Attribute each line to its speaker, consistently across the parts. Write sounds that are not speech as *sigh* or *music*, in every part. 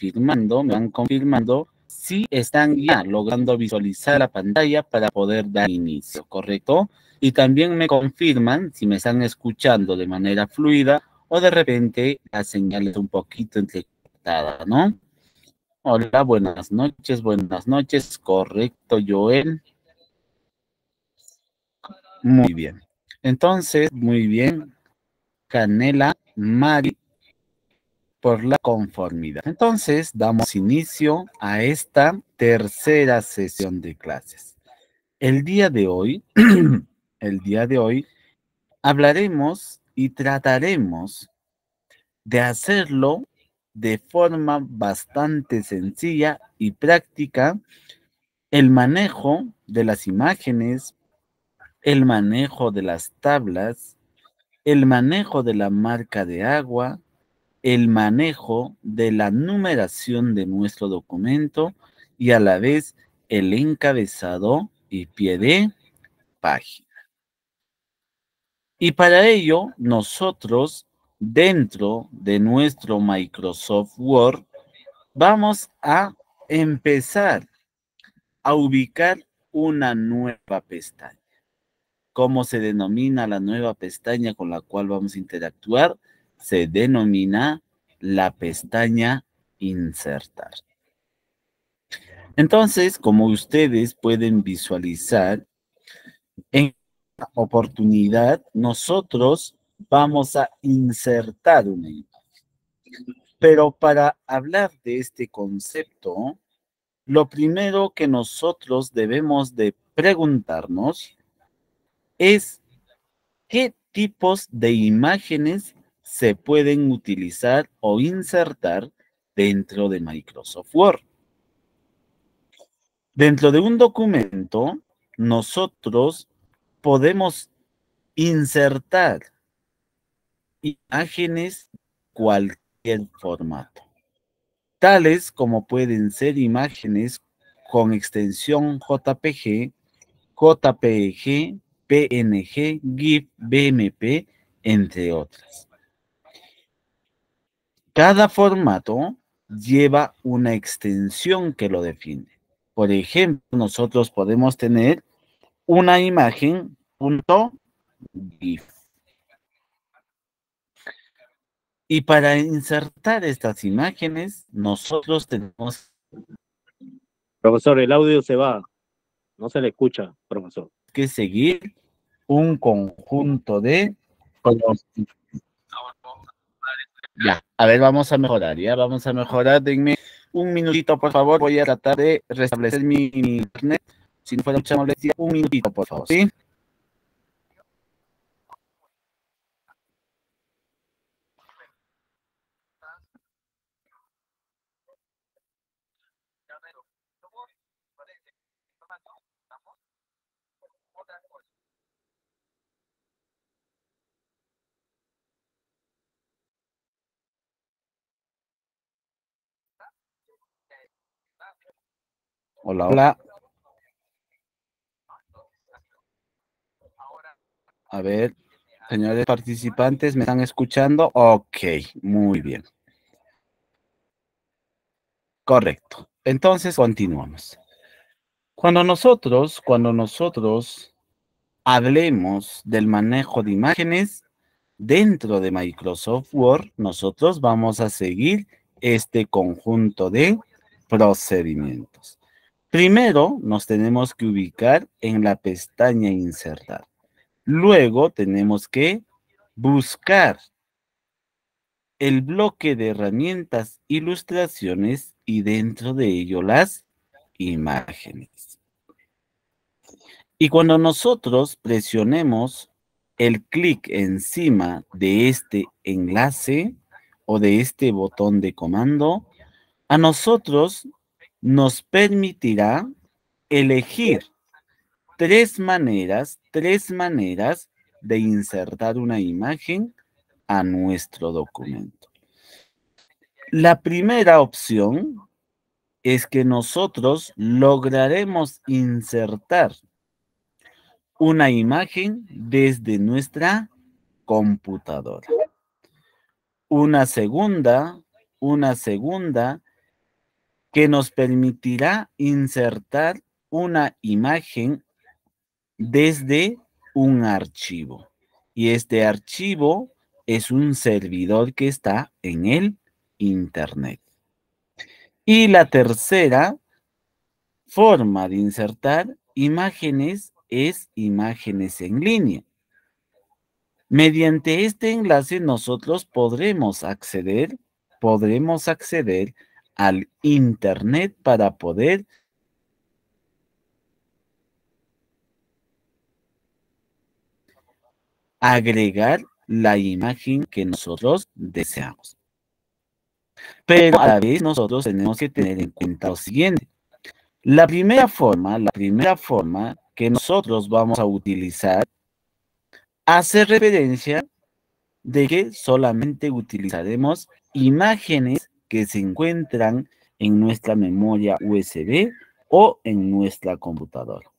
Speaker 1: confirmando, me van confirmando si están ya logrando visualizar la pantalla para poder dar inicio, ¿correcto? Y también me confirman si me están escuchando de manera fluida o de repente la señal es un poquito entrecortada, ¿no? Hola, buenas noches, buenas noches, correcto, Joel. Muy bien. Entonces, muy bien, Canela, Mari, por la conformidad. Entonces, damos inicio a esta tercera sesión de clases. El día de hoy, *clears throat* el día de hoy, hablaremos y trataremos de hacerlo de forma bastante sencilla y práctica el manejo de las imágenes, el manejo de las tablas, el manejo de la marca de agua, el manejo de la numeración de nuestro documento y a la vez el encabezado y pie de página. Y para ello, nosotros, dentro de nuestro Microsoft Word, vamos a empezar a ubicar una nueva pestaña. ¿Cómo se denomina la nueva pestaña con la cual vamos a interactuar? Se denomina la pestaña insertar. Entonces, como ustedes pueden visualizar, en esta oportunidad nosotros vamos a insertar una imagen. Pero para hablar de este concepto, lo primero que nosotros debemos de preguntarnos es qué tipos de imágenes se pueden utilizar o insertar dentro de Microsoft Word. Dentro de un documento, nosotros podemos insertar imágenes cualquier formato, tales como pueden ser imágenes con extensión JPG, JPG, PNG, GIF, BMP, entre otras. Cada formato lleva una extensión que lo define. Por ejemplo, nosotros podemos tener una imagen punto GIF. Y para insertar estas imágenes, nosotros tenemos...
Speaker 2: Profesor, el audio se va. No se le escucha, profesor.
Speaker 1: Que seguir un conjunto de ya, a ver, vamos a mejorar, ya, vamos a mejorar. Denme un minutito, por favor. Voy a tratar de restablecer mi, internet. Si no fuera mucha molestia, un minutito, por favor, ¿sí? Hola, hola. A ver, señores participantes, ¿me están escuchando? Ok, muy bien. Correcto. Entonces, continuamos. Cuando nosotros, cuando nosotros hablemos del manejo de imágenes dentro de Microsoft Word, nosotros vamos a seguir este conjunto de procedimientos. Primero nos tenemos que ubicar en la pestaña insertar. Luego tenemos que buscar el bloque de herramientas, ilustraciones y dentro de ello las imágenes. Y cuando nosotros presionemos el clic encima de este enlace o de este botón de comando, a nosotros nos permitirá elegir tres maneras, tres maneras de insertar una imagen a nuestro documento. La primera opción es que nosotros lograremos insertar una imagen desde nuestra computadora. Una segunda, una segunda que nos permitirá insertar una imagen desde un archivo. Y este archivo es un servidor que está en el Internet. Y la tercera forma de insertar imágenes es imágenes en línea. Mediante este enlace nosotros podremos acceder, podremos acceder al Internet para poder agregar la imagen que nosotros deseamos. Pero a la vez nosotros tenemos que tener en cuenta lo siguiente. La primera forma, la primera forma que nosotros vamos a utilizar hace referencia de que solamente utilizaremos imágenes que se encuentran en nuestra memoria USB o en nuestra computadora.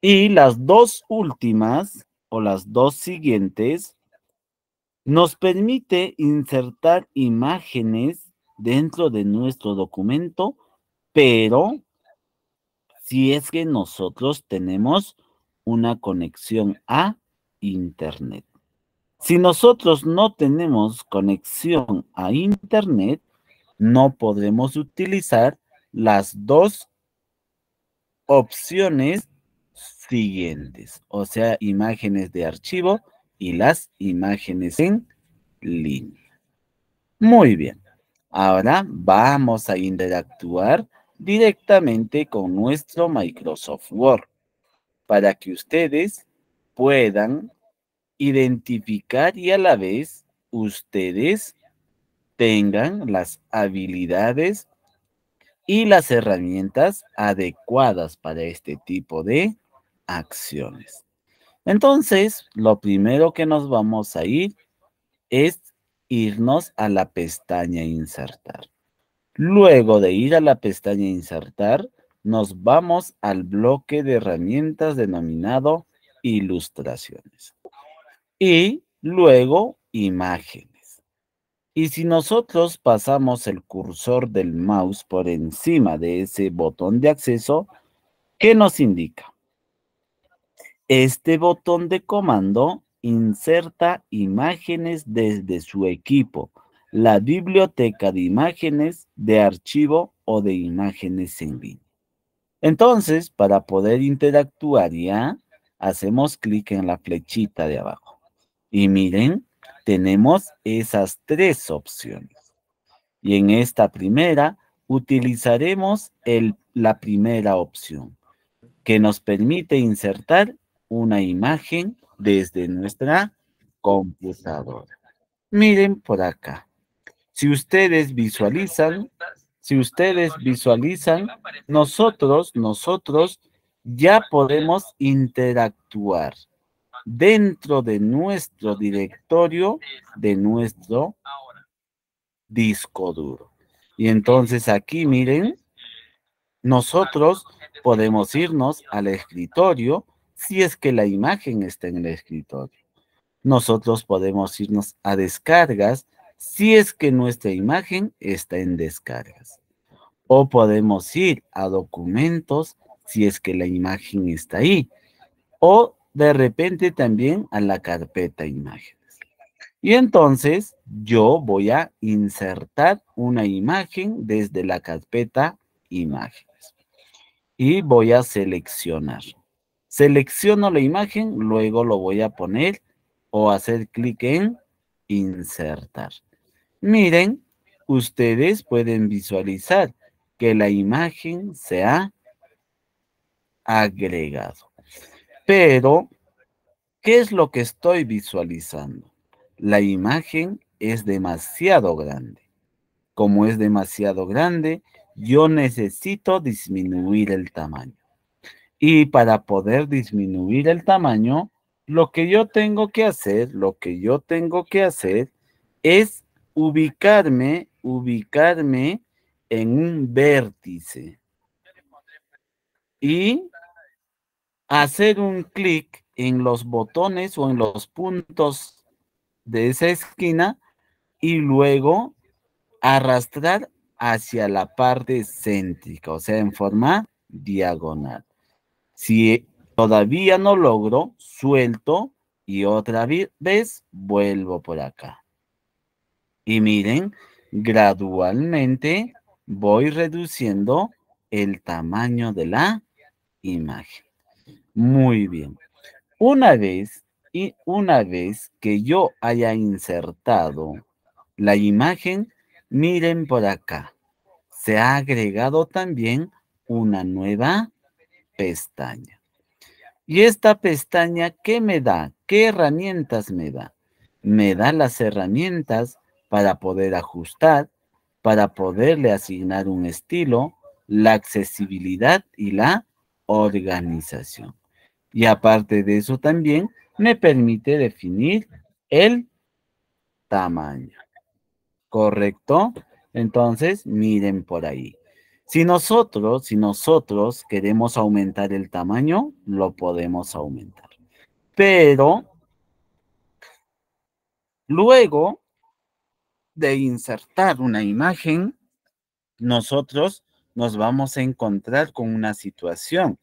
Speaker 1: Y las dos últimas o las dos siguientes nos permite insertar imágenes dentro de nuestro documento, pero si es que nosotros tenemos una conexión a Internet. Si nosotros no tenemos conexión a Internet, no podremos utilizar las dos opciones siguientes, o sea, imágenes de archivo y las imágenes en línea. Muy bien, ahora vamos a interactuar directamente con nuestro Microsoft Word para que ustedes puedan identificar y a la vez ustedes tengan las habilidades y las herramientas adecuadas para este tipo de acciones. Entonces, lo primero que nos vamos a ir es irnos a la pestaña insertar. Luego de ir a la pestaña insertar, nos vamos al bloque de herramientas denominado ilustraciones. Y luego imágenes. Y si nosotros pasamos el cursor del mouse por encima de ese botón de acceso, ¿qué nos indica? Este botón de comando inserta imágenes desde su equipo, la biblioteca de imágenes de archivo o de imágenes en línea. Entonces, para poder interactuar ya, hacemos clic en la flechita de abajo. Y miren, tenemos esas tres opciones. Y en esta primera, utilizaremos el, la primera opción, que nos permite insertar una imagen desde nuestra computadora. Miren por acá. Si ustedes visualizan, si ustedes visualizan, nosotros, nosotros ya podemos interactuar dentro de nuestro directorio, de nuestro disco duro. Y entonces aquí miren, nosotros podemos irnos al escritorio si es que la imagen está en el escritorio. Nosotros podemos irnos a descargas si es que nuestra imagen está en descargas. O podemos ir a documentos si es que la imagen está ahí. O de repente también a la carpeta imágenes. Y entonces yo voy a insertar una imagen desde la carpeta imágenes. Y voy a seleccionar. Selecciono la imagen, luego lo voy a poner o hacer clic en insertar. Miren, ustedes pueden visualizar que la imagen se ha agregado. Pero, ¿qué es lo que estoy visualizando? La imagen es demasiado grande. Como es demasiado grande, yo necesito disminuir el tamaño. Y para poder disminuir el tamaño, lo que yo tengo que hacer, lo que yo tengo que hacer es ubicarme, ubicarme en un vértice y hacer un clic en los botones o en los puntos de esa esquina y luego arrastrar hacia la parte céntrica, o sea, en forma diagonal. Si todavía no logro, suelto y otra vez vuelvo por acá. Y miren, gradualmente voy reduciendo el tamaño de la imagen. Muy bien. Una vez y una vez que yo haya insertado la imagen, miren por acá. Se ha agregado también una nueva pestaña. Y esta pestaña, ¿qué me da? ¿Qué herramientas me da? Me da las herramientas para poder ajustar, para poderle asignar un estilo, la accesibilidad y la organización. Y aparte de eso también me permite definir el tamaño. ¿Correcto? Entonces, miren por ahí. Si nosotros, si nosotros queremos aumentar el tamaño, lo podemos aumentar. Pero luego de insertar una imagen, nosotros nos vamos a encontrar con una situación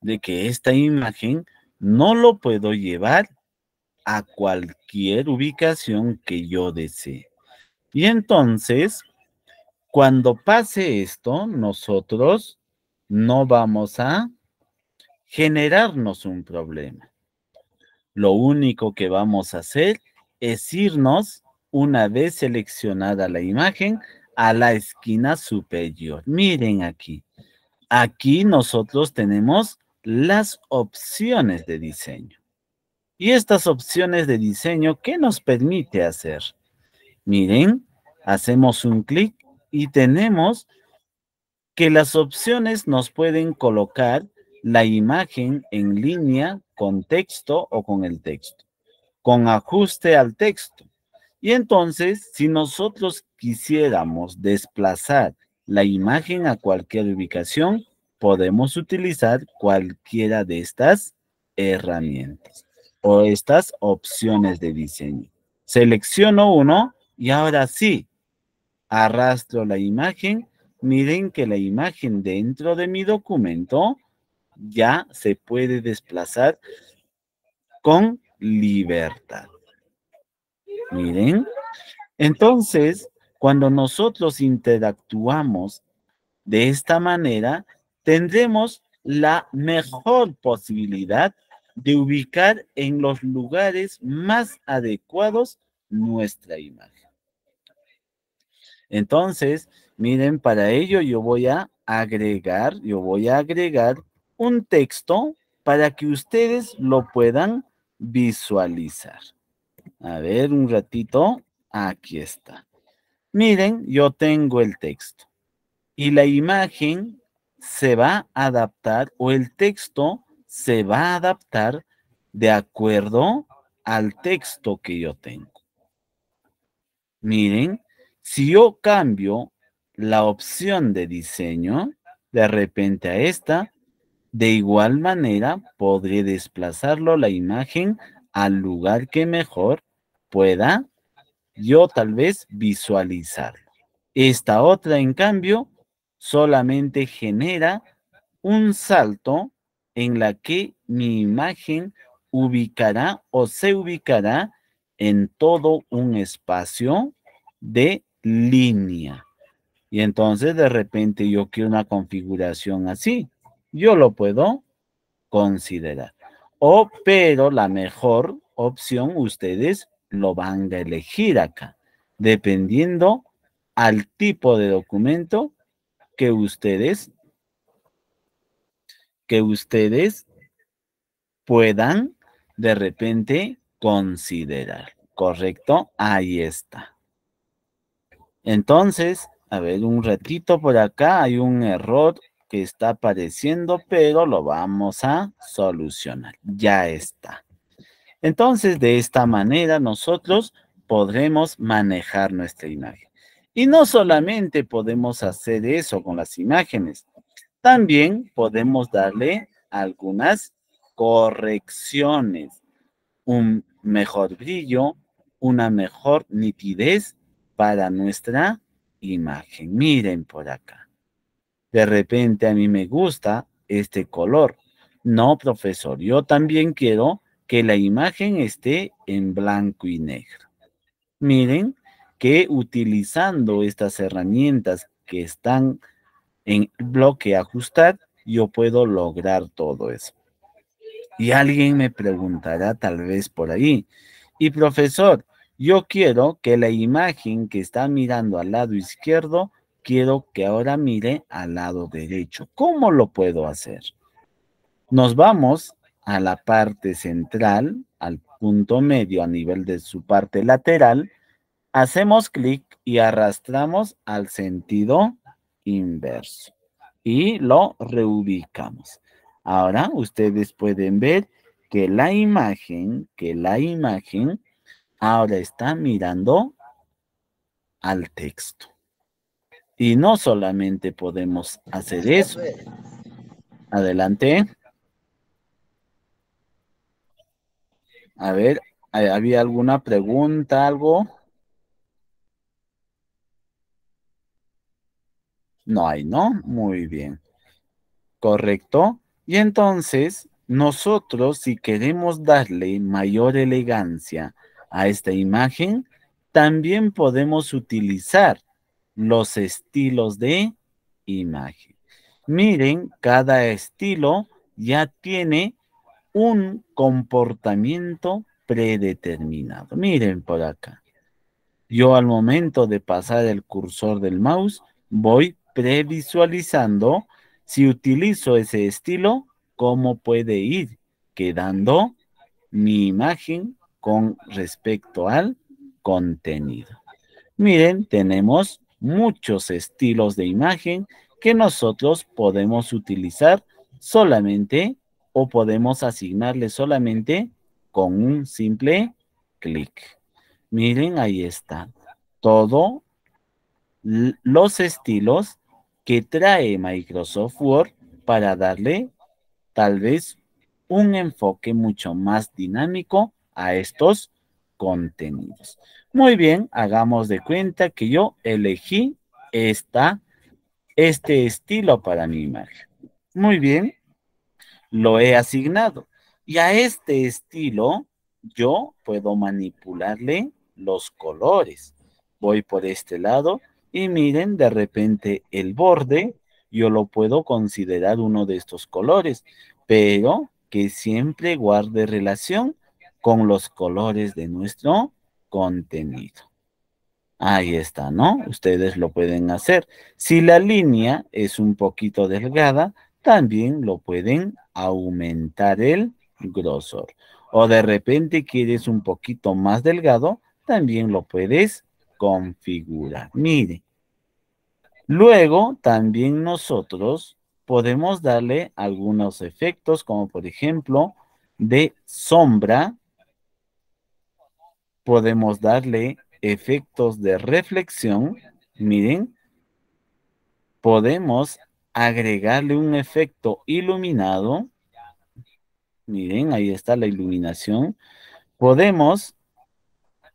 Speaker 1: de que esta imagen no lo puedo llevar a cualquier ubicación que yo desee. Y entonces cuando pase esto, nosotros no vamos a generarnos un problema. Lo único que vamos a hacer es irnos, una vez seleccionada la imagen, a la esquina superior. Miren aquí. Aquí nosotros tenemos las opciones de diseño. Y estas opciones de diseño, ¿qué nos permite hacer? Miren, hacemos un clic y tenemos que las opciones nos pueden colocar la imagen en línea con texto o con el texto, con ajuste al texto. Y entonces, si nosotros quisiéramos desplazar la imagen a cualquier ubicación, podemos utilizar cualquiera de estas herramientas o estas opciones de diseño. Selecciono uno y ahora sí, arrastro la imagen, miren que la imagen dentro de mi documento ya se puede desplazar con libertad. Miren, entonces, cuando nosotros interactuamos de esta manera, tendremos la mejor posibilidad de ubicar en los lugares más adecuados nuestra imagen. Entonces, miren, para ello yo voy a agregar, yo voy a agregar un texto para que ustedes lo puedan visualizar. A ver, un ratito. Aquí está. Miren, yo tengo el texto. Y la imagen se va a adaptar o el texto se va a adaptar de acuerdo al texto que yo tengo. Miren, si yo cambio la opción de diseño, de repente a esta, de igual manera podré desplazarlo la imagen al lugar que mejor pueda yo tal vez visualizarlo. Esta otra, en cambio, solamente genera un salto en la que mi imagen ubicará o se ubicará en todo un espacio de línea. Y entonces de repente yo quiero una configuración así. Yo lo puedo considerar. O, pero la mejor opción ustedes lo van a elegir acá, dependiendo al tipo de documento que ustedes que ustedes puedan de repente considerar. ¿Correcto? Ahí está. Entonces, a ver, un ratito por acá hay un error que está apareciendo, pero lo vamos a solucionar. Ya está. Entonces, de esta manera nosotros podremos manejar nuestra imagen. Y no solamente podemos hacer eso con las imágenes, también podemos darle algunas correcciones, un mejor brillo, una mejor nitidez para nuestra imagen. Miren por acá. De repente a mí me gusta este color. No, profesor, yo también quiero que la imagen esté en blanco y negro. Miren que utilizando estas herramientas que están en bloque ajustar, yo puedo lograr todo eso. Y alguien me preguntará tal vez por ahí, y profesor, yo quiero que la imagen que está mirando al lado izquierdo, quiero que ahora mire al lado derecho. ¿Cómo lo puedo hacer? Nos vamos a la parte central, al punto medio a nivel de su parte lateral, hacemos clic y arrastramos al sentido inverso y lo reubicamos. Ahora ustedes pueden ver que la imagen, que la imagen ahora está mirando al texto. Y no solamente podemos hacer eso. Adelante. A ver, ¿había alguna pregunta, algo? No hay, ¿no? Muy bien. Correcto. Y entonces, nosotros, si queremos darle mayor elegancia a esta imagen, también podemos utilizar los estilos de imagen. Miren, cada estilo ya tiene un comportamiento predeterminado. Miren por acá. Yo al momento de pasar el cursor del mouse, voy previsualizando si utilizo ese estilo, cómo puede ir quedando mi imagen con respecto al contenido. Miren, tenemos muchos estilos de imagen que nosotros podemos utilizar solamente o podemos asignarle solamente con un simple clic. Miren, ahí está. Todo los estilos que trae Microsoft Word para darle tal vez un enfoque mucho más dinámico a estos contenidos. Muy bien, hagamos de cuenta que yo elegí esta, este estilo para mi imagen. Muy bien, lo he asignado. Y a este estilo yo puedo manipularle los colores. Voy por este lado y miren, de repente el borde yo lo puedo considerar uno de estos colores, pero que siempre guarde relación con los colores de nuestro contenido. Ahí está, ¿no? Ustedes lo pueden hacer. Si la línea es un poquito delgada, también lo pueden aumentar el grosor. O de repente quieres un poquito más delgado, también lo puedes configurar. Mire. Luego, también nosotros podemos darle algunos efectos, como por ejemplo, de sombra. Podemos darle efectos de reflexión. Miren, podemos agregarle un efecto iluminado. Miren, ahí está la iluminación. Podemos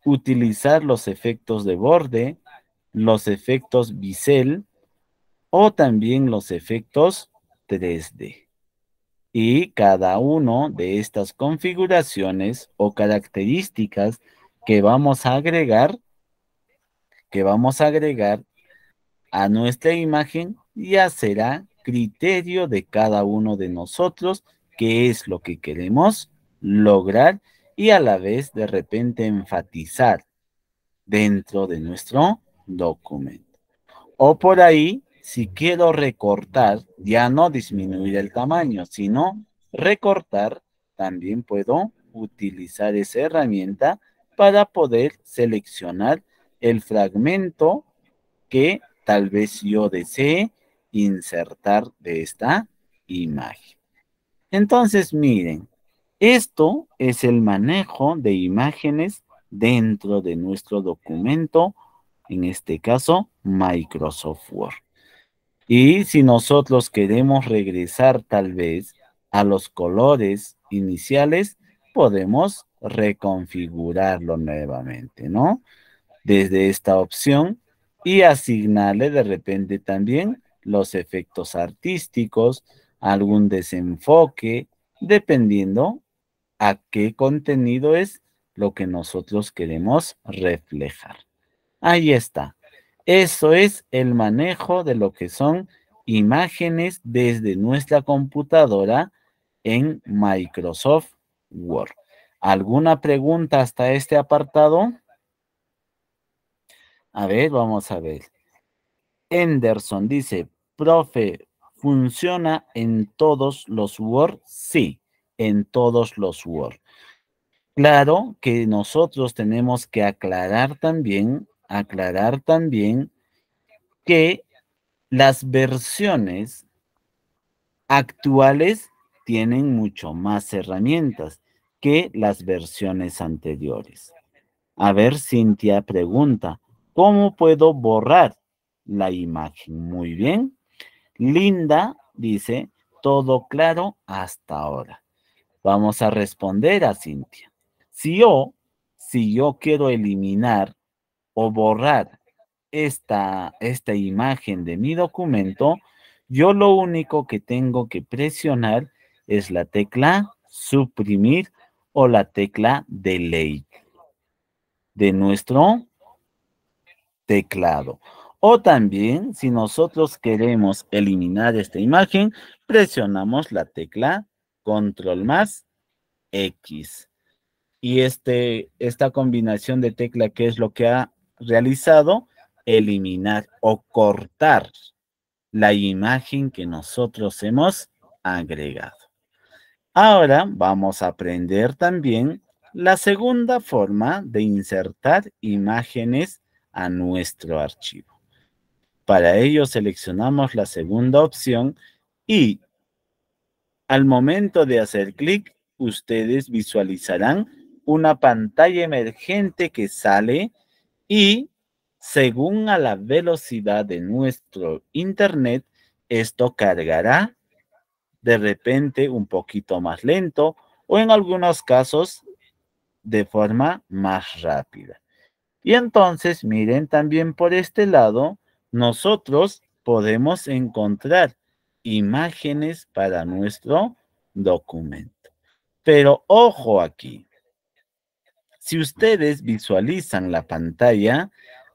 Speaker 1: utilizar los efectos de borde, los efectos bisel o también los efectos 3D. Y cada uno de estas configuraciones o características que vamos a agregar, que vamos a agregar a nuestra imagen, ya será criterio de cada uno de nosotros qué es lo que queremos lograr y a la vez de repente enfatizar dentro de nuestro documento. O por ahí, si quiero recortar, ya no disminuir el tamaño, sino recortar, también puedo utilizar esa herramienta para poder seleccionar el fragmento que tal vez yo desee insertar de esta imagen. Entonces, miren, esto es el manejo de imágenes dentro de nuestro documento, en este caso, Microsoft Word. Y si nosotros queremos regresar tal vez a los colores iniciales, podemos reconfigurarlo nuevamente, ¿no? Desde esta opción y asignarle de repente también los efectos artísticos, algún desenfoque, dependiendo a qué contenido es lo que nosotros queremos reflejar. Ahí está. Eso es el manejo de lo que son imágenes desde nuestra computadora en Microsoft Word. ¿Alguna pregunta hasta este apartado? A ver, vamos a ver. Henderson dice, profe, ¿funciona en todos los Word? Sí, en todos los Word. Claro que nosotros tenemos que aclarar también, aclarar también que las versiones actuales tienen mucho más herramientas que las versiones anteriores. A ver, Cintia pregunta, ¿cómo puedo borrar la imagen? Muy bien. Linda dice, todo claro hasta ahora. Vamos a responder a Cintia. Si yo, si yo quiero eliminar o borrar esta, esta imagen de mi documento, yo lo único que tengo que presionar es la tecla suprimir o la tecla delete de nuestro teclado. O también, si nosotros queremos eliminar esta imagen, presionamos la tecla control más X. Y este, esta combinación de tecla, ¿qué es lo que ha realizado? eliminar o cortar la imagen que nosotros hemos agregado. Ahora vamos a aprender también la segunda forma de insertar imágenes a nuestro archivo. Para ello seleccionamos la segunda opción y al momento de hacer clic, ustedes visualizarán una pantalla emergente que sale y según a la velocidad de nuestro internet, esto cargará de repente un poquito más lento o en algunos casos de forma más rápida. Y entonces, miren también por este lado, nosotros podemos encontrar imágenes para nuestro documento. Pero ojo aquí, si ustedes visualizan la pantalla,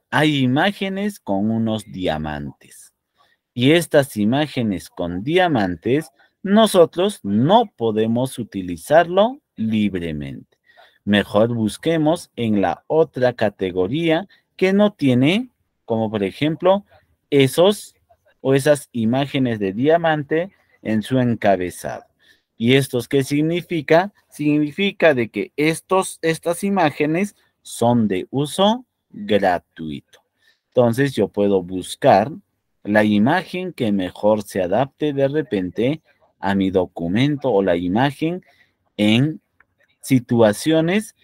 Speaker 1: hay imágenes con unos diamantes. Y estas imágenes con diamantes, nosotros no podemos utilizarlo libremente. Mejor busquemos en la otra categoría que no tiene, como por ejemplo, esos o esas imágenes de diamante en su encabezado. ¿Y esto qué significa? Significa de que estos, estas imágenes son de uso gratuito. Entonces yo puedo buscar la imagen que mejor se adapte de repente a mi documento o la imagen en situaciones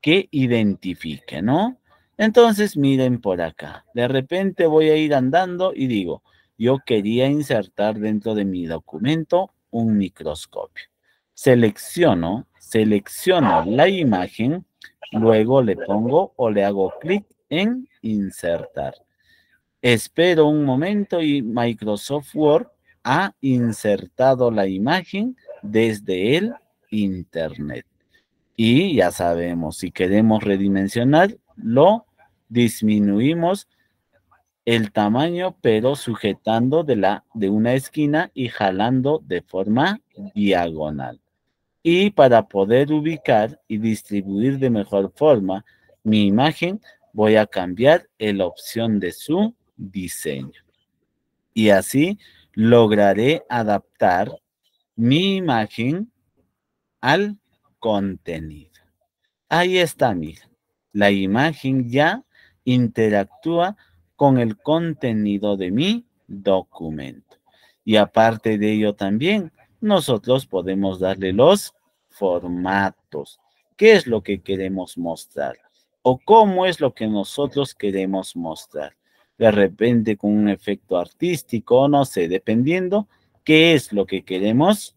Speaker 1: que identifique, ¿no? Entonces miren por acá. De repente voy a ir andando y digo, yo quería insertar dentro de mi documento un microscopio. Selecciono, selecciono la imagen, luego le pongo o le hago clic en insertar. Espero un momento y Microsoft Word ha insertado la imagen desde el Internet. Y ya sabemos, si queremos redimensionar, lo disminuimos el tamaño, pero sujetando de, la, de una esquina y jalando de forma diagonal. Y para poder ubicar y distribuir de mejor forma mi imagen, voy a cambiar la opción de su diseño. Y así lograré adaptar mi imagen al contenido. Ahí está, mira. La imagen ya interactúa con el contenido de mi documento. Y aparte de ello también, nosotros podemos darle los formatos. ¿Qué es lo que queremos mostrar? o cómo es lo que nosotros queremos mostrar. De repente con un efecto artístico, no sé, dependiendo qué es lo que queremos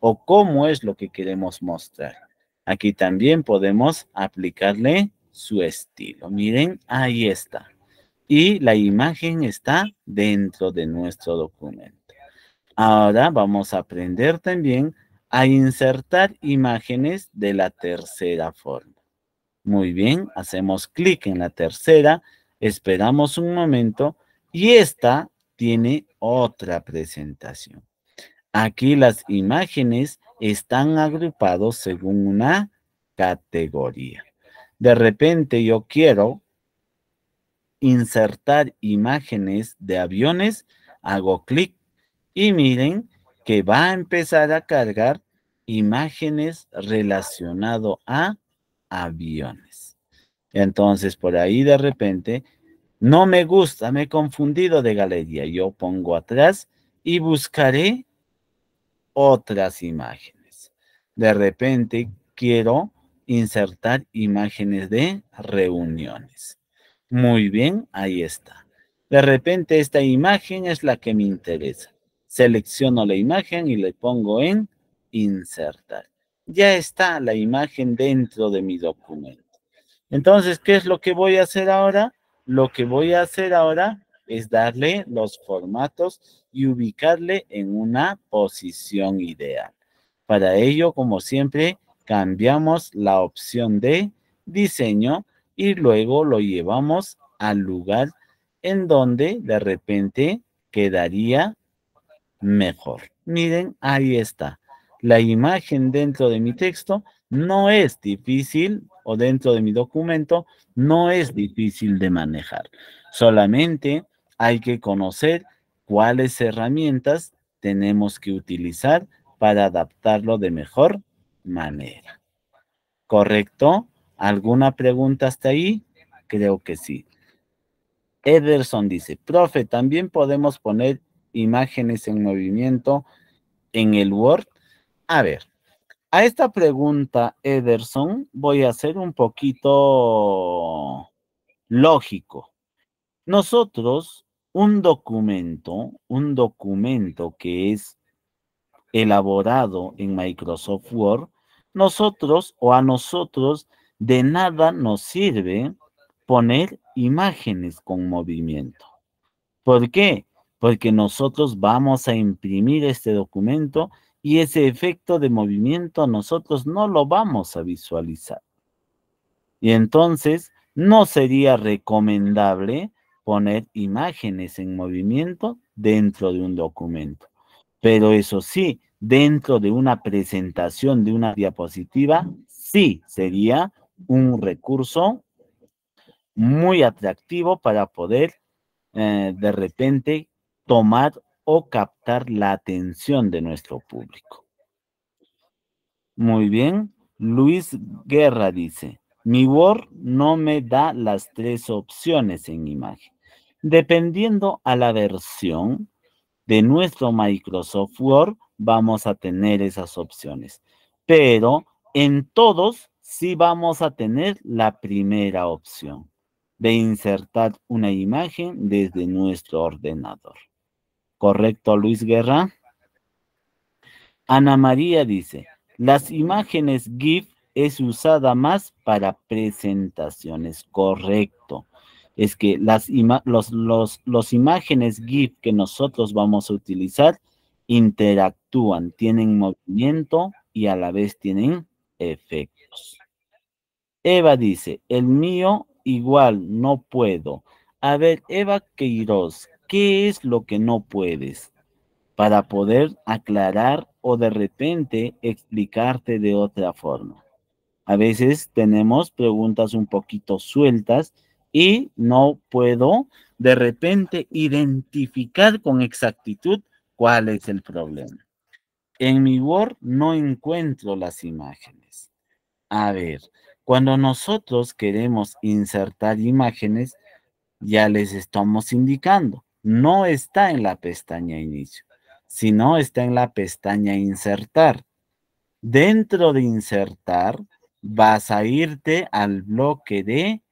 Speaker 1: o cómo es lo que queremos mostrar. Aquí también podemos aplicarle su estilo. Miren, ahí está. Y la imagen está dentro de nuestro documento. Ahora vamos a aprender también a insertar imágenes de la tercera forma. Muy bien, hacemos clic en la tercera, esperamos un momento y esta tiene otra presentación. Aquí las imágenes están agrupados según una categoría. De repente yo quiero insertar imágenes de aviones, hago clic y miren que va a empezar a cargar imágenes relacionado a aviones. Entonces, por ahí de repente, no me gusta, me he confundido de galería. Yo pongo atrás y buscaré otras imágenes. De repente, quiero insertar imágenes de reuniones. Muy bien, ahí está. De repente, esta imagen es la que me interesa selecciono la imagen y le pongo en insertar. Ya está la imagen dentro de mi documento. Entonces, ¿qué es lo que voy a hacer ahora? Lo que voy a hacer ahora es darle los formatos y ubicarle en una posición ideal. Para ello, como siempre, cambiamos la opción de diseño y luego lo llevamos al lugar en donde de repente quedaría mejor. Miren, ahí está. La imagen dentro de mi texto no es difícil o dentro de mi documento no es difícil de manejar. Solamente hay que conocer cuáles herramientas tenemos que utilizar para adaptarlo de mejor manera. ¿Correcto? ¿Alguna pregunta hasta ahí? Creo que sí. Ederson dice, profe, también podemos poner imágenes en movimiento en el Word? A ver, a esta pregunta, Ederson, voy a ser un poquito lógico. Nosotros, un documento, un documento que es elaborado en Microsoft Word, nosotros o a nosotros de nada nos sirve poner imágenes con movimiento. ¿Por qué? porque nosotros vamos a imprimir este documento y ese efecto de movimiento nosotros no lo vamos a visualizar. Y entonces no sería recomendable poner imágenes en movimiento dentro de un documento. Pero eso sí, dentro de una presentación de una diapositiva, sí sería un recurso muy atractivo para poder eh, de repente tomar o captar la atención de nuestro público. Muy bien. Luis Guerra dice, mi Word no me da las tres opciones en imagen. Dependiendo a la versión de nuestro Microsoft Word, vamos a tener esas opciones. Pero en todos sí vamos a tener la primera opción de insertar una imagen desde nuestro ordenador. ¿Correcto, Luis Guerra? Ana María dice, las imágenes GIF es usada más para presentaciones. Correcto. Es que las los, los imágenes GIF que nosotros vamos a utilizar interactúan, tienen movimiento y a la vez tienen efectos. Eva dice, el mío igual no puedo. A ver, Eva Queiroz, ¿Qué es lo que no puedes? Para poder aclarar o de repente explicarte de otra forma. A veces tenemos preguntas un poquito sueltas y no puedo de repente identificar con exactitud cuál es el problema. En mi Word no encuentro las imágenes. A ver, cuando nosotros queremos insertar imágenes, ya les estamos indicando no está en la pestaña inicio, sino está en la pestaña insertar. Dentro de insertar, vas a irte al bloque de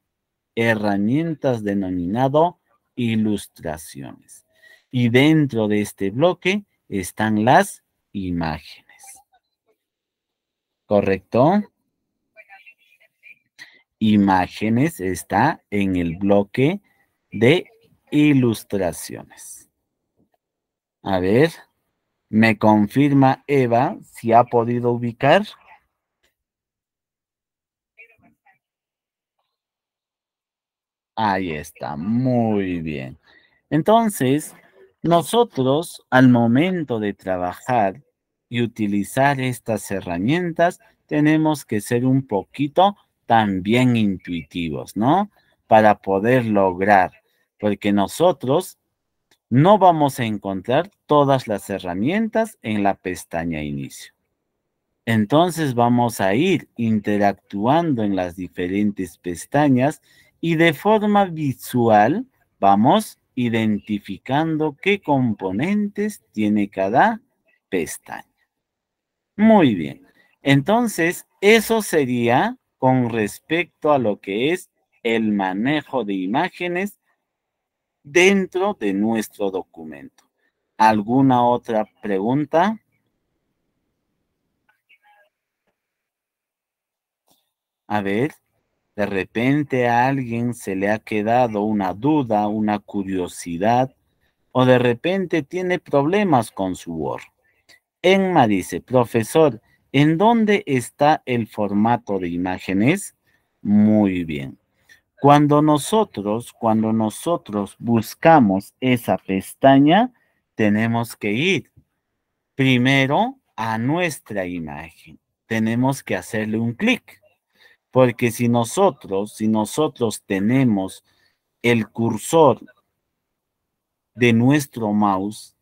Speaker 1: herramientas denominado ilustraciones. Y dentro de este bloque están las imágenes. ¿Correcto? Imágenes está en el bloque de ilustraciones. A ver, me confirma Eva si ha podido ubicar. Ahí está, muy bien. Entonces, nosotros al momento de trabajar y utilizar estas herramientas, tenemos que ser un poquito también intuitivos, ¿no? Para poder lograr, porque nosotros no vamos a encontrar todas las herramientas en la pestaña inicio. Entonces vamos a ir interactuando en las diferentes pestañas y de forma visual vamos identificando qué componentes tiene cada pestaña. Muy bien. Entonces, eso sería con respecto a lo que es el manejo de imágenes dentro de nuestro documento. ¿Alguna otra pregunta? A ver, de repente a alguien se le ha quedado una duda, una curiosidad, o de repente tiene problemas con su Word. Enma dice, profesor, ¿en dónde está el formato de imágenes? Muy bien. Cuando nosotros, cuando nosotros buscamos esa pestaña, tenemos que ir primero a nuestra imagen. Tenemos que hacerle un clic. Porque si nosotros, si nosotros tenemos el cursor de nuestro mouse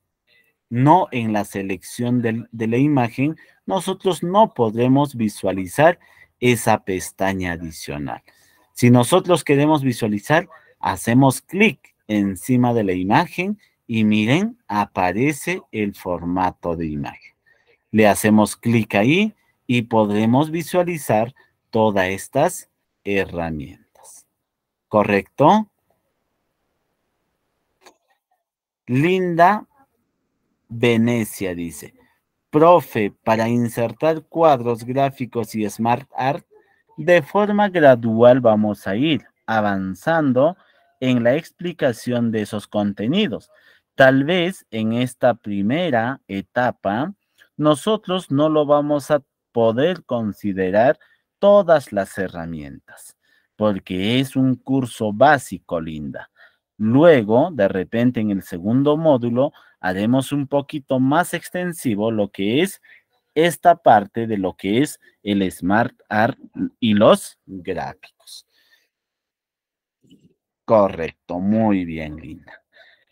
Speaker 1: no en la selección de la imagen, nosotros no podremos visualizar esa pestaña adicional. Si nosotros queremos visualizar, hacemos clic encima de la imagen y miren, aparece el formato de imagen. Le hacemos clic ahí y podremos visualizar todas estas herramientas. ¿Correcto? Linda Venecia dice, profe, para insertar cuadros gráficos y Smart Art, de forma gradual vamos a ir avanzando en la explicación de esos contenidos. Tal vez en esta primera etapa nosotros no lo vamos a poder considerar todas las herramientas, porque es un curso básico, Linda. Luego, de repente, en el segundo módulo, haremos un poquito más extensivo lo que es esta parte de lo que es el Smart Art y los gráficos. Correcto, muy bien, Linda.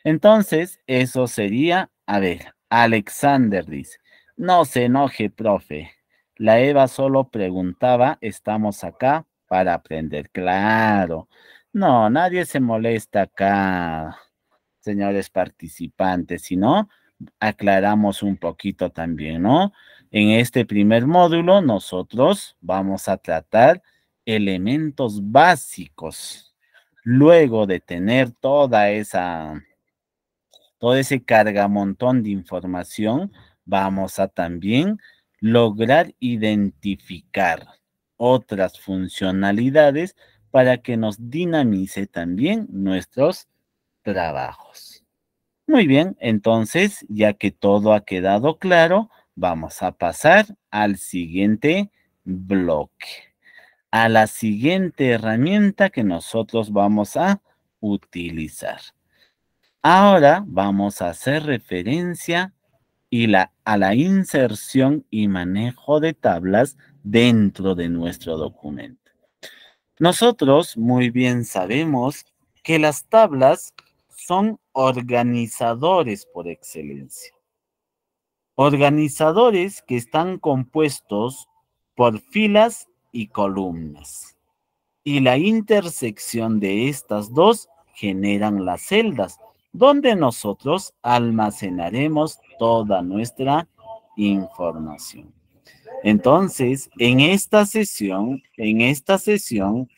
Speaker 1: Entonces, eso sería, a ver, Alexander dice, no se enoje, profe. La Eva solo preguntaba, estamos acá para aprender. Claro, no, nadie se molesta acá, señores participantes, sino aclaramos un poquito también, ¿no? En este primer módulo nosotros vamos a tratar elementos básicos. Luego de tener toda esa, todo ese cargamontón de información, vamos a también lograr identificar otras funcionalidades para que nos dinamice también nuestros trabajos. Muy bien, entonces, ya que todo ha quedado claro, vamos a pasar al siguiente bloque, a la siguiente herramienta que nosotros vamos a utilizar. Ahora vamos a hacer referencia y la, a la inserción y manejo de tablas dentro de nuestro documento. Nosotros muy bien sabemos que las tablas son organizadores por excelencia. Organizadores que están compuestos por filas y columnas. Y la intersección de estas dos generan las celdas, donde nosotros almacenaremos toda nuestra información. Entonces, en esta sesión, en esta sesión,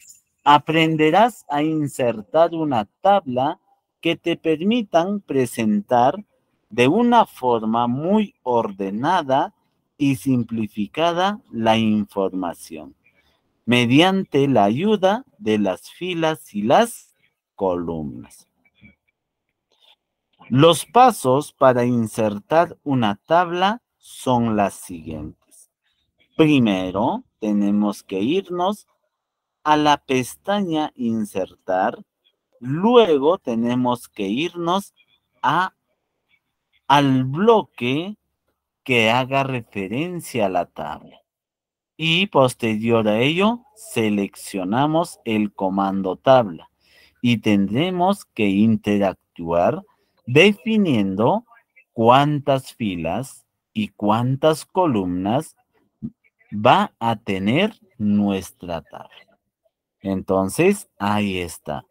Speaker 1: aprenderás a insertar una tabla que te permitan presentar de una forma muy ordenada y simplificada la información, mediante la ayuda de las filas y las columnas. Los pasos para insertar una tabla son las siguientes. Primero, tenemos que irnos a la pestaña insertar. Luego tenemos que irnos a, al bloque que haga referencia a la tabla. Y posterior a ello, seleccionamos el comando tabla y tendremos que interactuar definiendo cuántas filas y cuántas columnas va a tener nuestra tabla. Entonces, ahí está.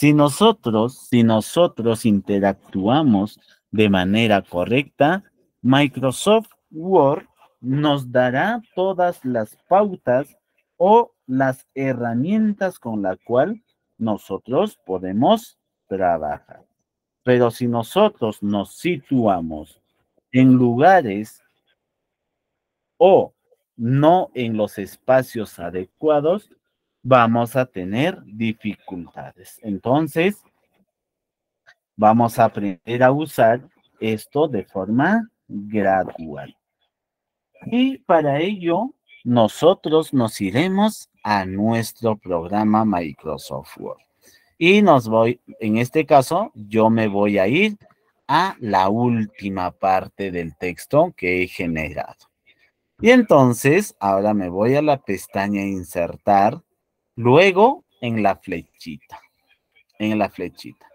Speaker 1: Si nosotros, si nosotros interactuamos de manera correcta, Microsoft Word nos dará todas las pautas o las herramientas con la cual nosotros podemos trabajar. Pero si nosotros nos situamos en lugares o no en los espacios adecuados, vamos a tener dificultades. Entonces, vamos a aprender a usar esto de forma gradual. Y para ello, nosotros nos iremos a nuestro programa Microsoft Word. Y nos voy, en este caso, yo me voy a ir a la última parte del texto que he generado. Y entonces, ahora me voy a la pestaña Insertar, luego en la flechita, en la flechita.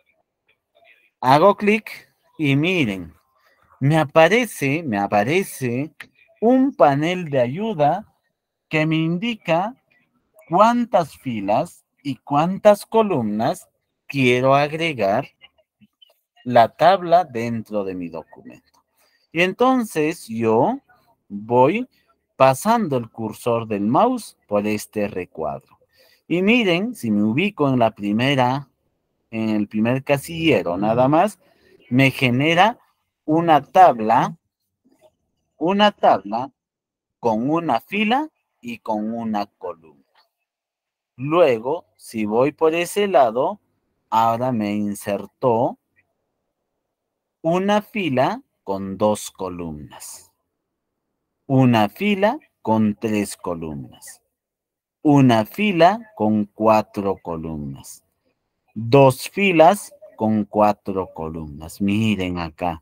Speaker 1: Hago clic y miren, me aparece, me aparece un panel de ayuda que me indica cuántas filas y cuántas columnas quiero agregar la tabla dentro de mi documento. Y entonces yo voy pasando el cursor del mouse por este recuadro. Y miren, si me ubico en la primera, en el primer casillero nada más, me genera una tabla una tabla con una fila y con una columna. Luego, si voy por ese lado, ahora me insertó una fila con dos columnas. Una fila con tres columnas. Una fila con cuatro columnas. Dos filas con cuatro columnas. Miren acá.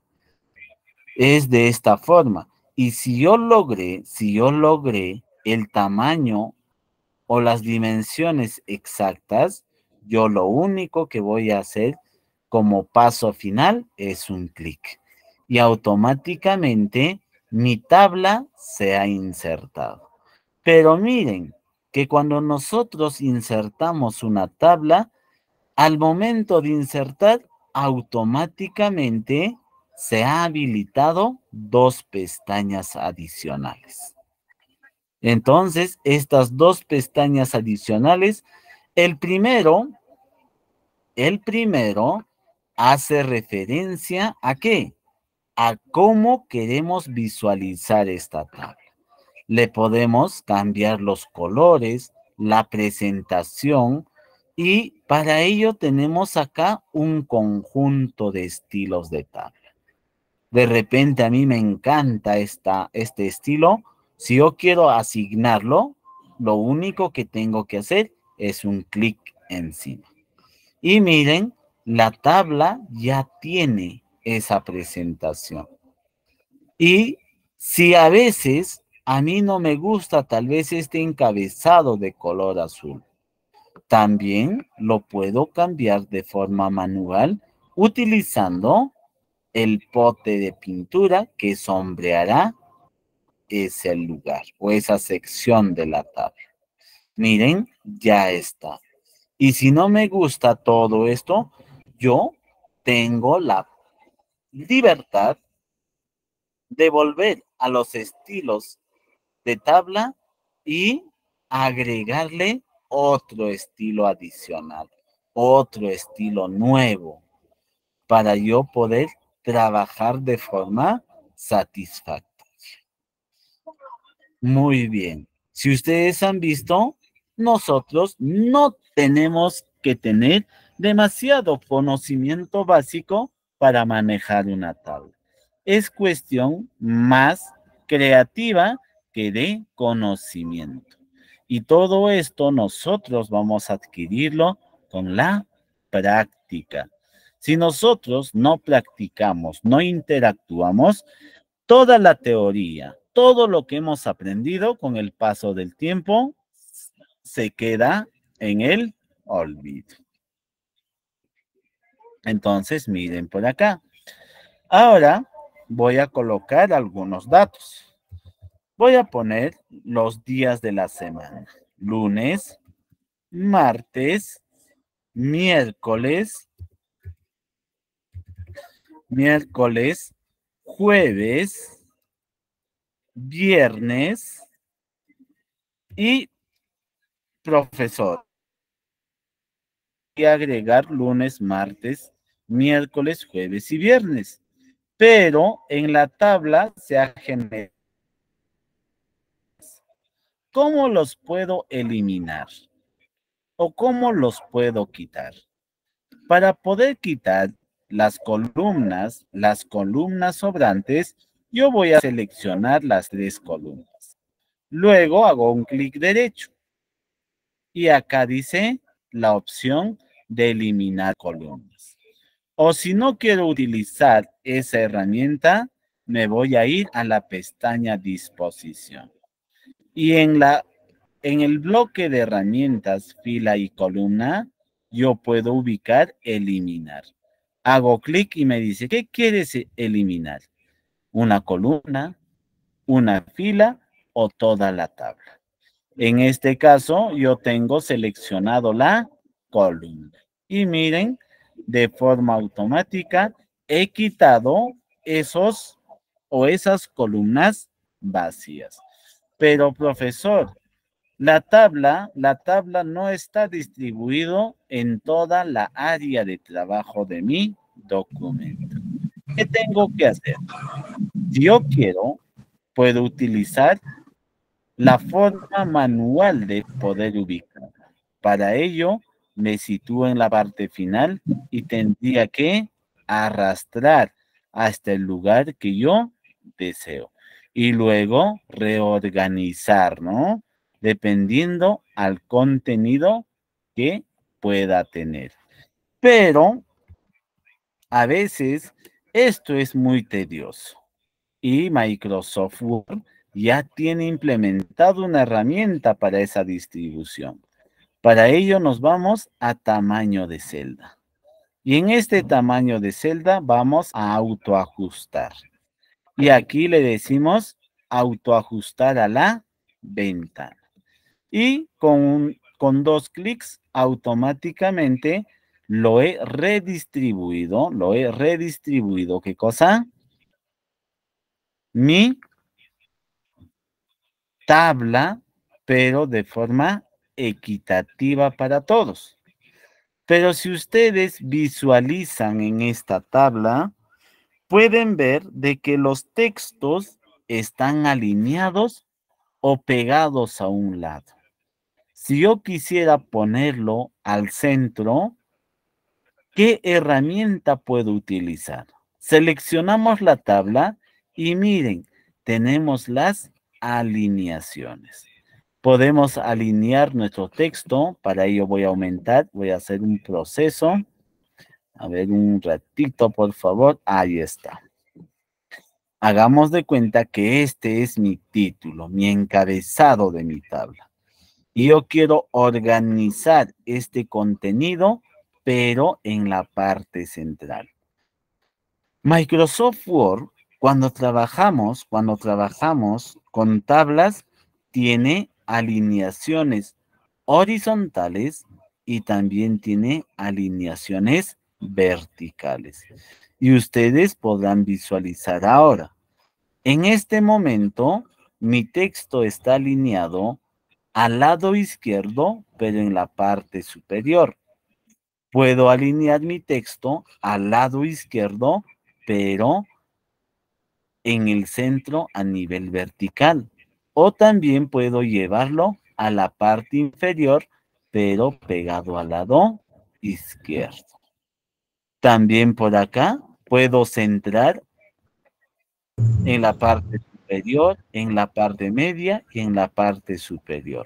Speaker 1: Es de esta forma. Y si yo logré, si yo logré el tamaño o las dimensiones exactas, yo lo único que voy a hacer como paso final es un clic. Y automáticamente mi tabla se ha insertado. Pero miren que cuando nosotros insertamos una tabla, al momento de insertar, automáticamente se ha habilitado dos pestañas adicionales. Entonces, estas dos pestañas adicionales, el primero, el primero hace referencia a qué? A cómo queremos visualizar esta tabla. Le podemos cambiar los colores, la presentación y para ello tenemos acá un conjunto de estilos de tabla de repente a mí me encanta esta, este estilo, si yo quiero asignarlo, lo único que tengo que hacer es un clic encima. Y miren, la tabla ya tiene esa presentación. Y si a veces a mí no me gusta tal vez este encabezado de color azul, también lo puedo cambiar de forma manual utilizando el pote de pintura que sombreará ese lugar o esa sección de la tabla. Miren, ya está. Y si no me gusta todo esto, yo tengo la libertad de volver a los estilos de tabla y agregarle otro estilo adicional, otro estilo nuevo, para yo poder trabajar de forma satisfactoria. Muy bien. Si ustedes han visto, nosotros no tenemos que tener demasiado conocimiento básico para manejar una tabla. Es cuestión más creativa que de conocimiento. Y todo esto nosotros vamos a adquirirlo con la práctica. Si nosotros no practicamos, no interactuamos, toda la teoría, todo lo que hemos aprendido con el paso del tiempo se queda en el olvido. Entonces, miren por acá. Ahora voy a colocar algunos datos. Voy a poner los días de la semana. Lunes, martes, miércoles, miércoles, jueves, viernes y profesor. Y agregar lunes, martes, miércoles, jueves y viernes. Pero en la tabla se ha generado. ¿Cómo los puedo eliminar? ¿O cómo los puedo quitar? Para poder quitar las columnas, las columnas sobrantes, yo voy a seleccionar las tres columnas. Luego hago un clic derecho. Y acá dice la opción de eliminar columnas. O si no quiero utilizar esa herramienta, me voy a ir a la pestaña disposición. Y en, la, en el bloque de herramientas, fila y columna, yo puedo ubicar eliminar. Hago clic y me dice, ¿qué quieres eliminar? ¿Una columna, una fila o toda la tabla? En este caso, yo tengo seleccionado la columna. Y miren, de forma automática, he quitado esos o esas columnas vacías. Pero, profesor, la tabla, la tabla no está distribuido en toda la área de trabajo de mi documento. ¿Qué tengo que hacer? Yo quiero, puedo utilizar la forma manual de poder ubicar. Para ello, me sitúo en la parte final y tendría que arrastrar hasta el lugar que yo deseo. Y luego reorganizar, ¿no? Dependiendo al contenido que pueda tener. Pero a veces esto es muy tedioso y Microsoft Word ya tiene implementado una herramienta para esa distribución. Para ello nos vamos a tamaño de celda. Y en este tamaño de celda vamos a autoajustar. Y aquí le decimos autoajustar a la ventana. Y con, con dos clics automáticamente lo he redistribuido, lo he redistribuido. ¿Qué cosa? Mi tabla, pero de forma equitativa para todos. Pero si ustedes visualizan en esta tabla, pueden ver de que los textos están alineados o pegados a un lado. Si yo quisiera ponerlo al centro, ¿qué herramienta puedo utilizar? Seleccionamos la tabla y miren, tenemos las alineaciones. Podemos alinear nuestro texto, para ello voy a aumentar, voy a hacer un proceso. A ver, un ratito, por favor. Ahí está. Hagamos de cuenta que este es mi título, mi encabezado de mi tabla. Y yo quiero organizar este contenido, pero en la parte central. Microsoft Word, cuando trabajamos, cuando trabajamos con tablas, tiene alineaciones horizontales y también tiene alineaciones verticales. Y ustedes podrán visualizar ahora. En este momento, mi texto está alineado al lado izquierdo, pero en la parte superior. Puedo alinear mi texto al lado izquierdo, pero en el centro a nivel vertical. O también puedo llevarlo a la parte inferior, pero pegado al lado izquierdo. También por acá puedo centrar en la parte superior, en la parte media y en la parte superior.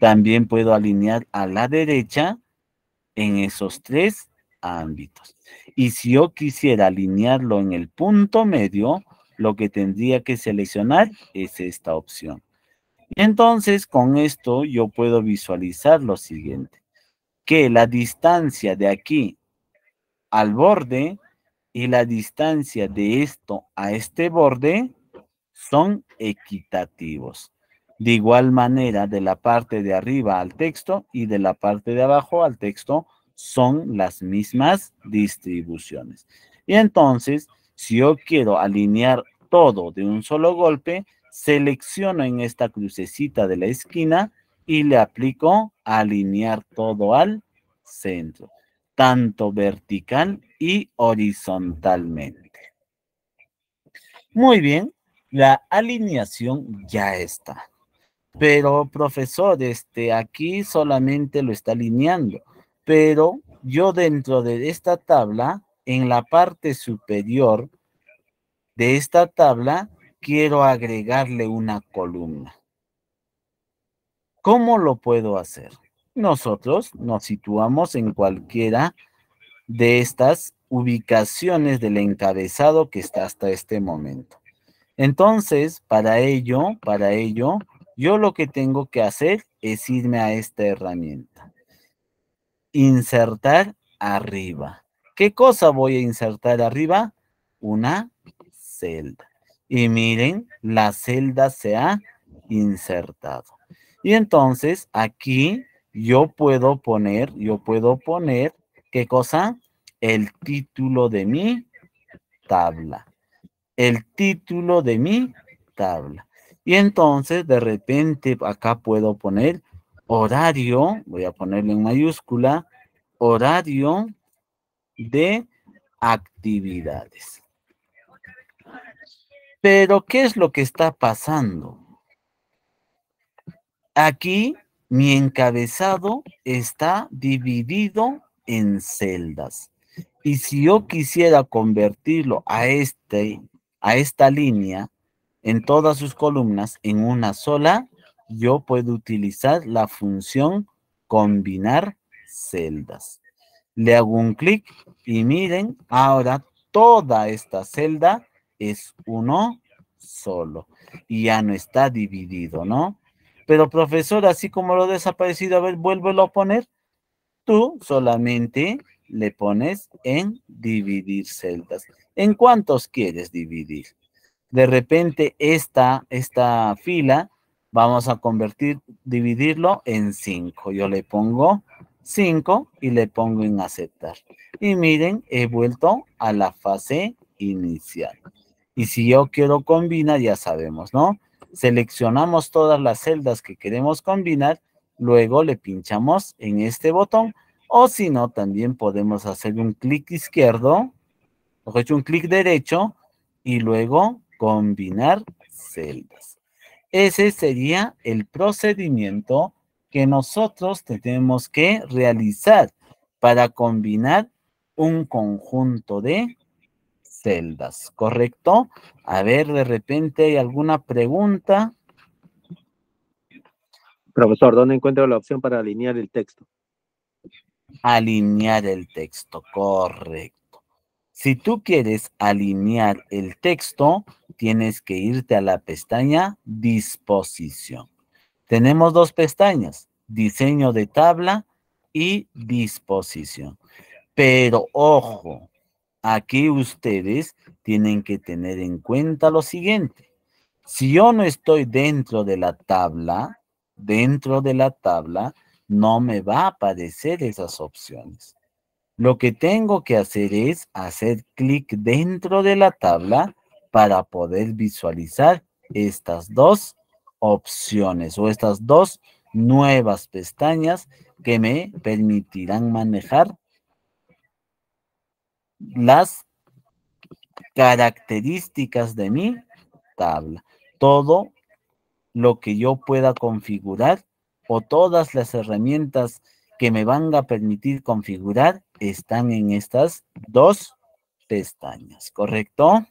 Speaker 1: También puedo alinear a la derecha en esos tres ámbitos. Y si yo quisiera alinearlo en el punto medio, lo que tendría que seleccionar es esta opción. Entonces, con esto yo puedo visualizar lo siguiente, que la distancia de aquí al borde y la distancia de esto a este borde son equitativos. De igual manera, de la parte de arriba al texto y de la parte de abajo al texto son las mismas distribuciones. Y entonces, si yo quiero alinear todo de un solo golpe, selecciono en esta crucecita de la esquina y le aplico alinear todo al centro, tanto vertical y horizontalmente. Muy bien, la alineación ya está. Pero profesor, este, aquí solamente lo está alineando. Pero yo dentro de esta tabla, en la parte superior de esta tabla, quiero agregarle una columna. ¿Cómo lo puedo hacer? Nosotros nos situamos en cualquiera de estas ubicaciones del encabezado que está hasta este momento. Entonces, para ello, para ello, yo lo que tengo que hacer es irme a esta herramienta. Insertar arriba. ¿Qué cosa voy a insertar arriba? Una celda. Y miren, la celda se ha insertado. Y entonces aquí yo puedo poner, yo puedo poner, ¿qué cosa? El título de mi tabla. El título de mi tabla. Y entonces de repente acá puedo poner horario, voy a ponerle en mayúscula, horario de actividades. Pero, ¿qué es lo que está pasando? Aquí mi encabezado está dividido en celdas. Y si yo quisiera convertirlo a, este, a esta línea, en todas sus columnas, en una sola, yo puedo utilizar la función combinar celdas. Le hago un clic y miren, ahora toda esta celda es uno solo y ya no está dividido, ¿no? Pero profesor, así como lo desaparecido, a ver, vuélvelo a poner. Tú solamente le pones en dividir celdas. ¿En cuántos quieres dividir? De repente esta, esta fila vamos a convertir, dividirlo en cinco. Yo le pongo cinco y le pongo en aceptar. Y miren, he vuelto a la fase inicial. Y si yo quiero combinar, ya sabemos, ¿no? Seleccionamos todas las celdas que queremos combinar, luego le pinchamos en este botón, o si no, también podemos hacer un clic izquierdo, o hecho un clic derecho, y luego combinar celdas. Ese sería el procedimiento que nosotros tenemos que realizar para combinar un conjunto de celdas, ¿correcto? A ver, de repente hay alguna pregunta.
Speaker 2: Profesor, ¿dónde encuentro la opción para alinear el texto?
Speaker 1: Alinear el texto, correcto. Si tú quieres alinear el texto, tienes que irte a la pestaña Disposición. Tenemos dos pestañas, Diseño de tabla y Disposición. Pero ojo, aquí ustedes tienen que tener en cuenta lo siguiente. Si yo no estoy dentro de la tabla, dentro de la tabla, no me va a aparecer esas opciones. Lo que tengo que hacer es hacer clic dentro de la tabla para poder visualizar estas dos opciones o estas dos nuevas pestañas que me permitirán manejar las características de mi tabla. Todo lo que yo pueda configurar o todas las herramientas que me van a permitir configurar están en estas dos pestañas, ¿correcto?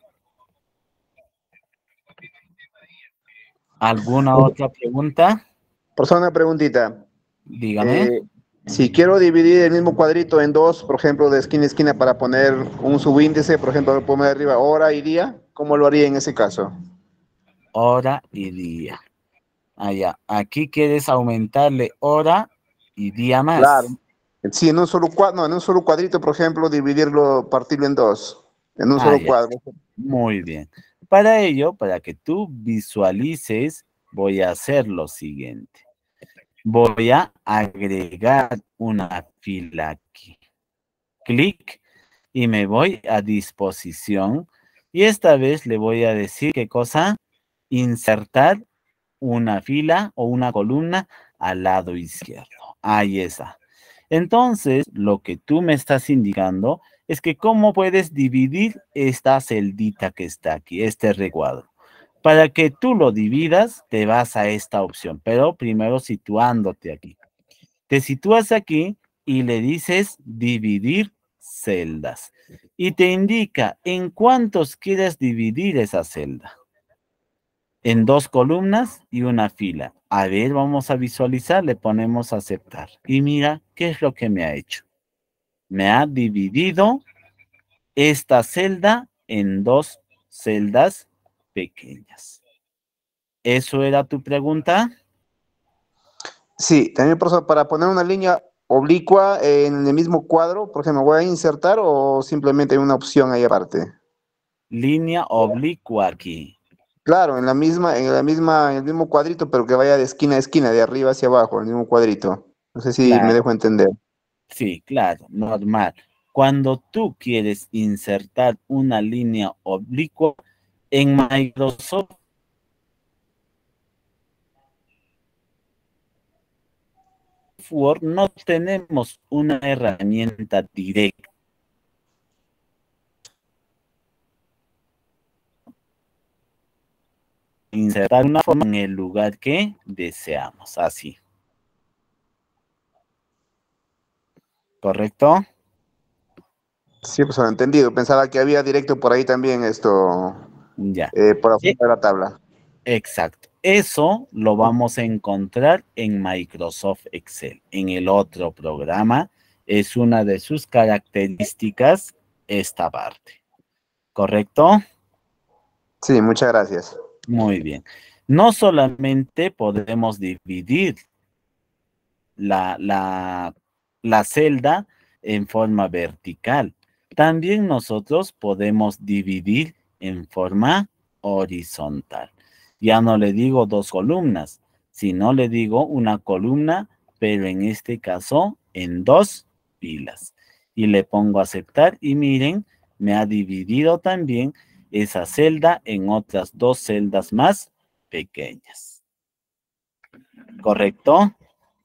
Speaker 1: ¿Alguna otra pregunta?
Speaker 3: Por una preguntita.
Speaker 1: Dígame.
Speaker 3: Eh, si quiero dividir el mismo cuadrito en dos, por ejemplo, de esquina a esquina para poner un subíndice, por ejemplo, poner arriba hora y día, ¿cómo lo haría en ese caso?
Speaker 1: Hora y día. Allá. Ah, Aquí quieres aumentarle hora y día más.
Speaker 3: Claro. Sí, en un solo cuadro, no, en un solo cuadrito, por ejemplo, dividirlo, partirlo en dos, en un
Speaker 1: Ah,
Speaker 3: solo
Speaker 1: ya.
Speaker 3: cuadro.
Speaker 1: Muy bien. Para ello, para que tú visualices, voy a hacer lo siguiente. Voy a agregar una fila aquí. Clic y me voy a disposición. Y esta vez le voy a decir qué cosa, insertar una fila o una columna al lado izquierdo. Ahí está. Entonces, lo que tú me estás indicando es que cómo puedes dividir esta celdita que está aquí, este recuadro. Para que tú lo dividas, te vas a esta opción, pero primero situándote aquí. Te sitúas aquí y le dices dividir celdas. Y te indica en cuántos quieres dividir esa celda. En dos columnas y una fila. A ver, vamos a visualizar, le ponemos aceptar. Y mira qué es lo que me ha hecho. Me ha dividido esta celda en dos celdas pequeñas. ¿Eso era tu pregunta?
Speaker 3: Sí, también por eso, para poner una línea oblicua en el mismo cuadro, por ejemplo, ¿voy a insertar o simplemente hay una opción ahí aparte?
Speaker 1: Línea oblicua aquí.
Speaker 3: Claro, en la misma, en la misma, en el mismo cuadrito, pero que vaya de esquina a esquina, de arriba hacia abajo, en el mismo cuadrito. No sé si
Speaker 1: Claro.
Speaker 3: me dejo entender.
Speaker 1: Sí, claro, normal. Cuando tú quieres insertar una línea oblicua en Microsoft Word no tenemos una herramienta directa. Insertar una forma en el lugar que deseamos, así. ¿Correcto?
Speaker 3: Sí, pues lo he entendido. Pensaba que había directo por ahí también esto,
Speaker 1: Ya.
Speaker 3: eh, por afuera de la tabla.
Speaker 1: Exacto. Eso lo vamos a encontrar en Microsoft Excel. En el otro programa es una de sus características esta parte. ¿Correcto?
Speaker 3: Sí, muchas gracias.
Speaker 1: Muy bien. No solamente podemos dividir la, la, la celda en forma vertical, también nosotros podemos dividir en forma horizontal. Ya no le digo dos columnas, sino le digo una columna, pero en este caso en dos filas. Y le pongo aceptar y miren, me ha dividido también esa celda en otras dos celdas más pequeñas. ¿Correcto?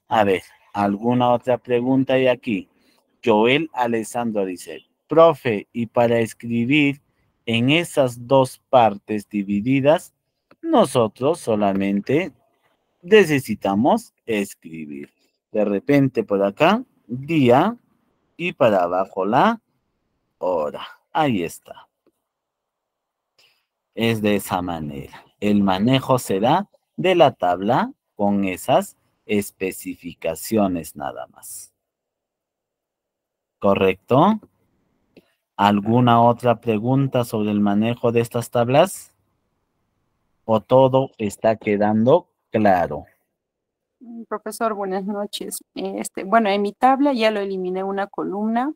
Speaker 1: A ver, ¿alguna otra pregunta hay aquí? Joel Alessandro dice, profe, y para escribir en esas dos partes divididas, nosotros solamente necesitamos escribir. De repente por acá, día, y para abajo la hora. Ahí está. Es de esa manera. El manejo será de la tabla con esas especificaciones nada más. ¿Correcto? ¿Alguna otra pregunta sobre el manejo de estas tablas? ¿O todo está quedando claro?
Speaker 4: Mm, Profesor, buenas noches. Este, bueno, en mi tabla ya lo eliminé una columna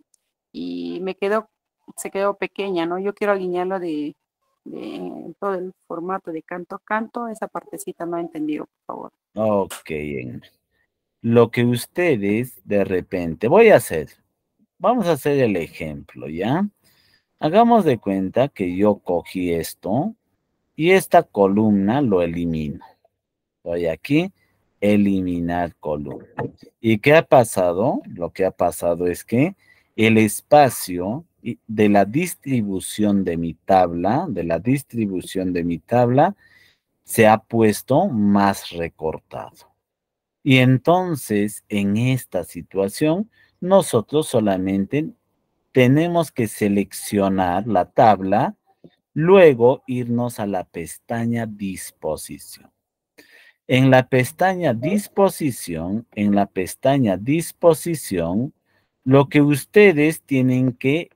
Speaker 4: y me quedó, se quedó pequeña, ¿no? Yo quiero alinearlo de, de todo el formato de canto a canto. Esa partecita no he entendido, por favor.
Speaker 1: Ok. Lo que ustedes de repente, voy a hacer, vamos a hacer el ejemplo, ¿ya? Hagamos de cuenta que yo cogí esto y esta columna lo elimino. Voy aquí, eliminar columna. ¿Y qué ha pasado? Lo que ha pasado es que el espacio de la distribución de mi tabla, de la distribución de mi tabla, se ha puesto más recortado. Y entonces, en esta situación, nosotros solamente tenemos que seleccionar la tabla, luego irnos a la pestaña disposición. En la pestaña disposición, en la pestaña disposición, lo que ustedes tienen que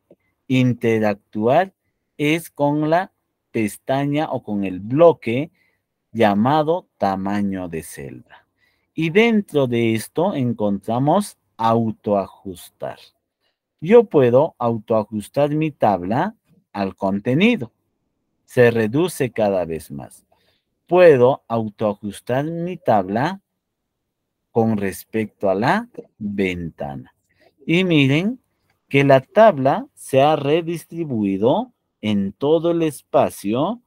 Speaker 1: interactuar es con la pestaña o con el bloque llamado tamaño de celda. Y dentro de esto encontramos autoajustar. Yo puedo autoajustar mi tabla al contenido. Se reduce cada vez más puedo autoajustar mi tabla con respecto a la ventana. Y miren que la tabla se ha redistribuido en todo el espacio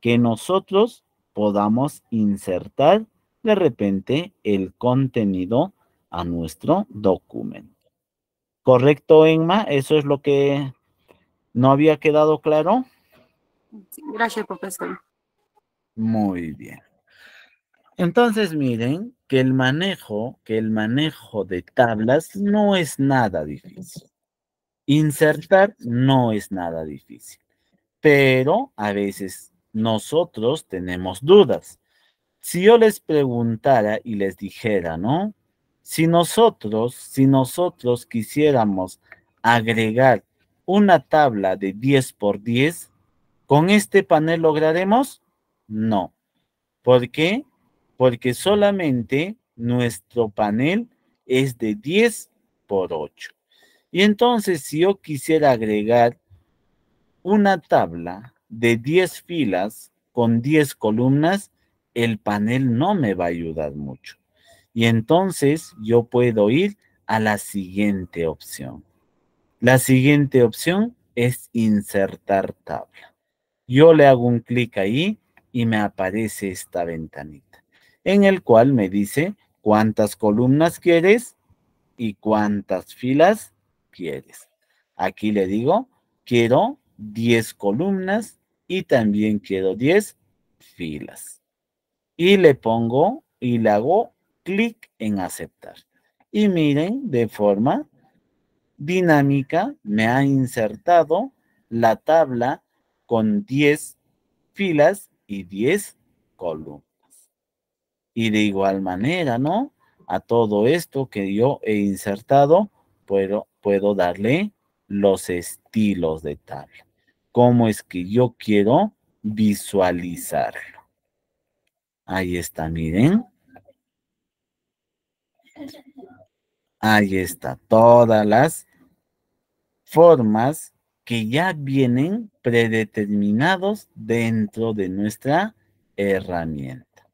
Speaker 1: que nosotros podamos insertar de repente el contenido a nuestro documento. ¿Correcto, Emma? ¿Eso es lo que no había quedado claro?
Speaker 4: gracias, profesor.
Speaker 1: Muy bien. Entonces miren que el manejo, que el manejo de tablas no es nada difícil. Insertar no es nada difícil. Pero a veces nosotros tenemos dudas. Si yo les preguntara y les dijera, ¿no? Si nosotros, si nosotros quisiéramos agregar una tabla de 10 por 10, ¿con este panel lograremos? No. ¿Por qué? Porque solamente nuestro panel es de 10 por 8. Y entonces, si yo quisiera agregar una tabla de 10 filas con 10 columnas, el panel no me va a ayudar mucho. Y entonces yo puedo ir a la siguiente opción. La siguiente opción es insertar tabla. Yo le hago un clic ahí y me aparece esta ventanita, en el cual me dice cuántas columnas quieres y cuántas filas quieres. Aquí le digo, quiero 10 columnas y también quiero 10 filas. Y le pongo y le hago clic en aceptar. Y miren, de forma dinámica me ha insertado la tabla con 10 filas y 10 columnas. Y de igual manera, ¿no? A todo esto que yo he insertado, puedo, puedo darle los estilos de tabla. ¿Cómo es que yo quiero visualizarlo? Ahí está, miren. Ahí está, todas las formas que ya vienen predeterminados dentro de nuestra herramienta.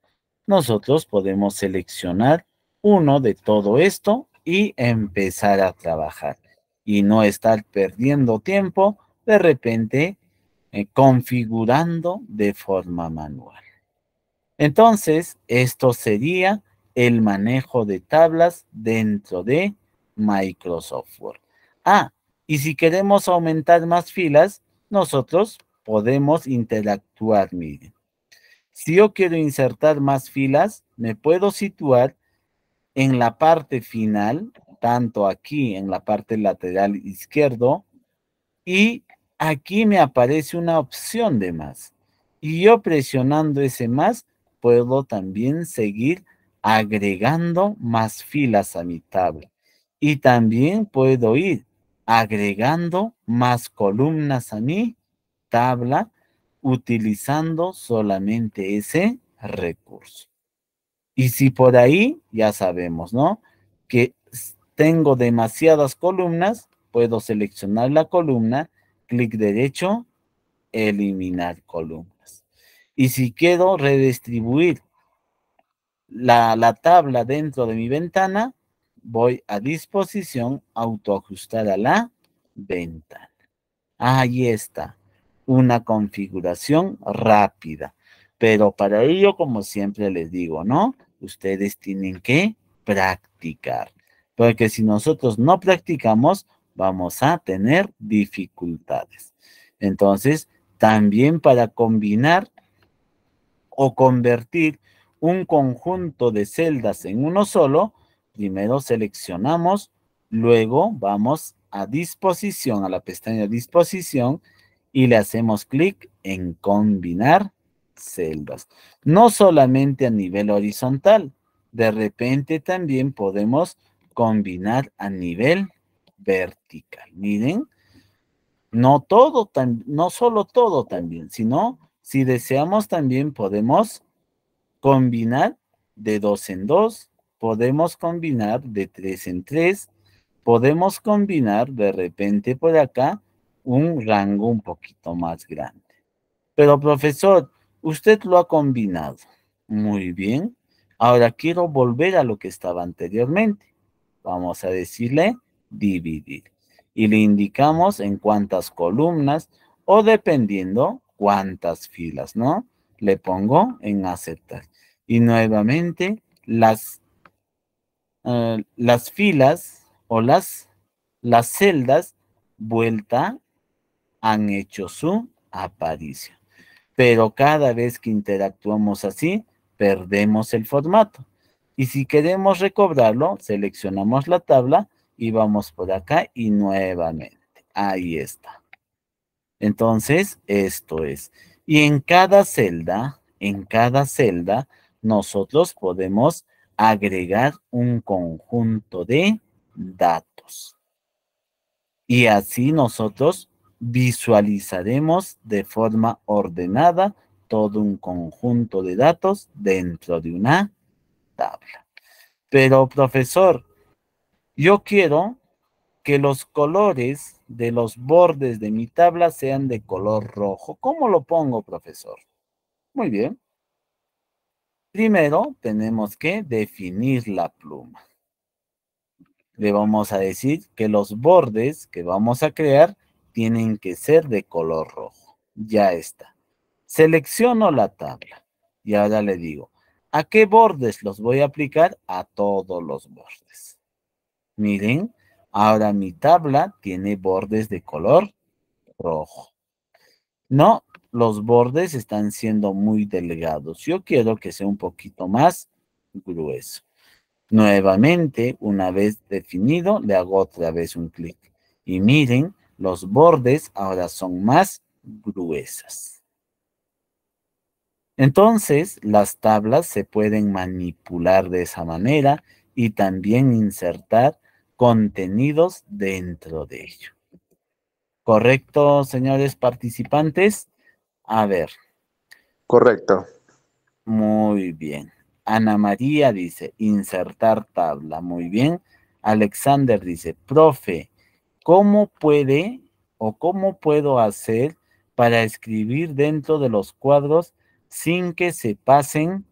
Speaker 1: Nosotros podemos seleccionar uno de todo esto y empezar a trabajar y no estar perdiendo tiempo de repente eh, configurando de forma manual. Entonces, esto sería el manejo de tablas dentro de Microsoft Word. Ah, y si queremos aumentar más filas, nosotros podemos interactuar, miren. Si yo quiero insertar más filas, me puedo situar en la parte final, tanto aquí en la parte lateral izquierdo, y aquí me aparece una opción de más. Y yo presionando ese más, puedo también seguir agregando más filas a mi tabla. Y también puedo ir agregando más columnas a mi tabla utilizando solamente ese recurso. Y si por ahí, ya sabemos, ¿no? Que tengo demasiadas columnas, puedo seleccionar la columna, clic derecho, eliminar columnas. Y si quiero redistribuir la, la tabla dentro de mi ventana, voy a disposición, autoajustar a la ventana. Ahí está, una configuración rápida. Pero para ello, como siempre les digo, ¿no? Ustedes tienen que practicar. Porque si nosotros no practicamos, vamos a tener dificultades. Entonces, también para combinar o convertir un conjunto de celdas en uno solo, Primero seleccionamos, luego vamos a disposición, a la pestaña disposición y le hacemos clic en combinar celdas. No solamente a nivel horizontal, de repente también podemos combinar a nivel vertical. Miren, no todo, no solo todo también, sino si deseamos también podemos combinar de dos en dos, podemos combinar de tres en tres, podemos combinar de repente por acá un rango un poquito más grande. Pero profesor, usted lo ha combinado. Muy bien. Ahora quiero volver a lo que estaba anteriormente. Vamos a decirle dividir. Y le indicamos en cuántas columnas o dependiendo cuántas filas, ¿no? Le pongo en aceptar. Y nuevamente las, eh, las filas o las, las celdas vuelta han hecho su aparición. Pero cada vez que interactuamos así, perdemos el formato. Y si queremos recobrarlo, seleccionamos la tabla y vamos por acá y nuevamente. Ahí está. Entonces, esto es. Y en cada celda, en cada celda, nosotros podemos agregar un conjunto de datos. Y así nosotros visualizaremos de forma ordenada todo un conjunto de datos dentro de una tabla. Pero, profesor, yo quiero que los colores de los bordes de mi tabla sean de color rojo. ¿Cómo lo pongo, profesor? Muy bien. Primero tenemos que definir la pluma. Le vamos a decir que los bordes que vamos a crear tienen que ser de color rojo. Ya está. Selecciono la tabla y ahora le digo, ¿a qué bordes los voy a aplicar? A todos los bordes. Miren, ahora mi tabla tiene bordes de color rojo. No, los bordes están siendo muy delgados. Yo quiero que sea un poquito más grueso. Nuevamente, una vez definido, le hago otra vez un clic. Y miren, los bordes ahora son más gruesas. Entonces, las tablas se pueden manipular de esa manera y también insertar contenidos dentro de ello. ¿Correcto, señores participantes? A ver.
Speaker 3: Correcto.
Speaker 1: Muy bien. Ana María dice, insertar tabla. Muy bien. Alexander dice, profe, ¿Cómo puede o cómo puedo hacer para escribir dentro de los cuadros sin que se pasen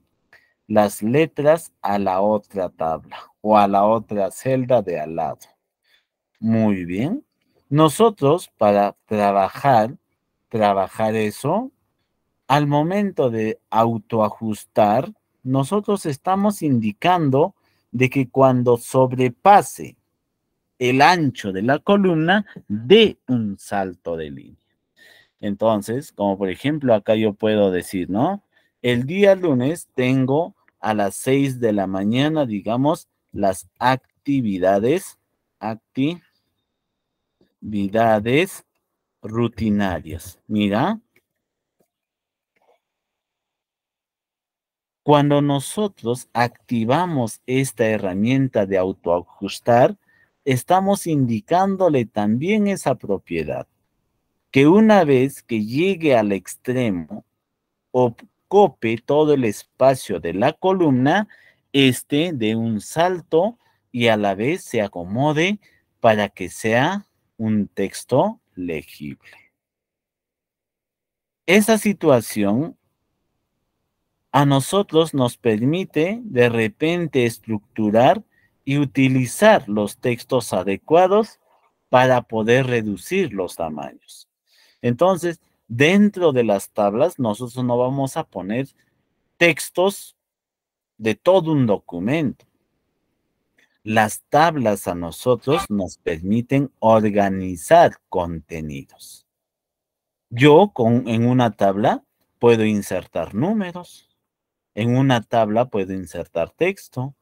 Speaker 1: las letras a la otra tabla o a la otra celda de al lado? Muy bien. Nosotros para trabajar, trabajar eso, al momento de autoajustar, nosotros estamos indicando de que cuando sobrepase el ancho de la columna de un salto de línea. Entonces, como por ejemplo, acá yo puedo decir, ¿no? El día lunes tengo a las 6 de la mañana, digamos, las actividades, actividades rutinarias. Mira. Cuando nosotros activamos esta herramienta de autoajustar, estamos indicándole también esa propiedad, que una vez que llegue al extremo, ocupe todo el espacio de la columna, esté de un salto y a la vez se acomode para que sea un texto legible. Esa situación a nosotros nos permite de repente estructurar y utilizar los textos adecuados para poder reducir los tamaños. Entonces, dentro de las tablas, nosotros no vamos a poner textos de todo un documento. Las tablas a nosotros nos permiten organizar contenidos. Yo con, en una tabla puedo insertar números, en una tabla puedo insertar texto,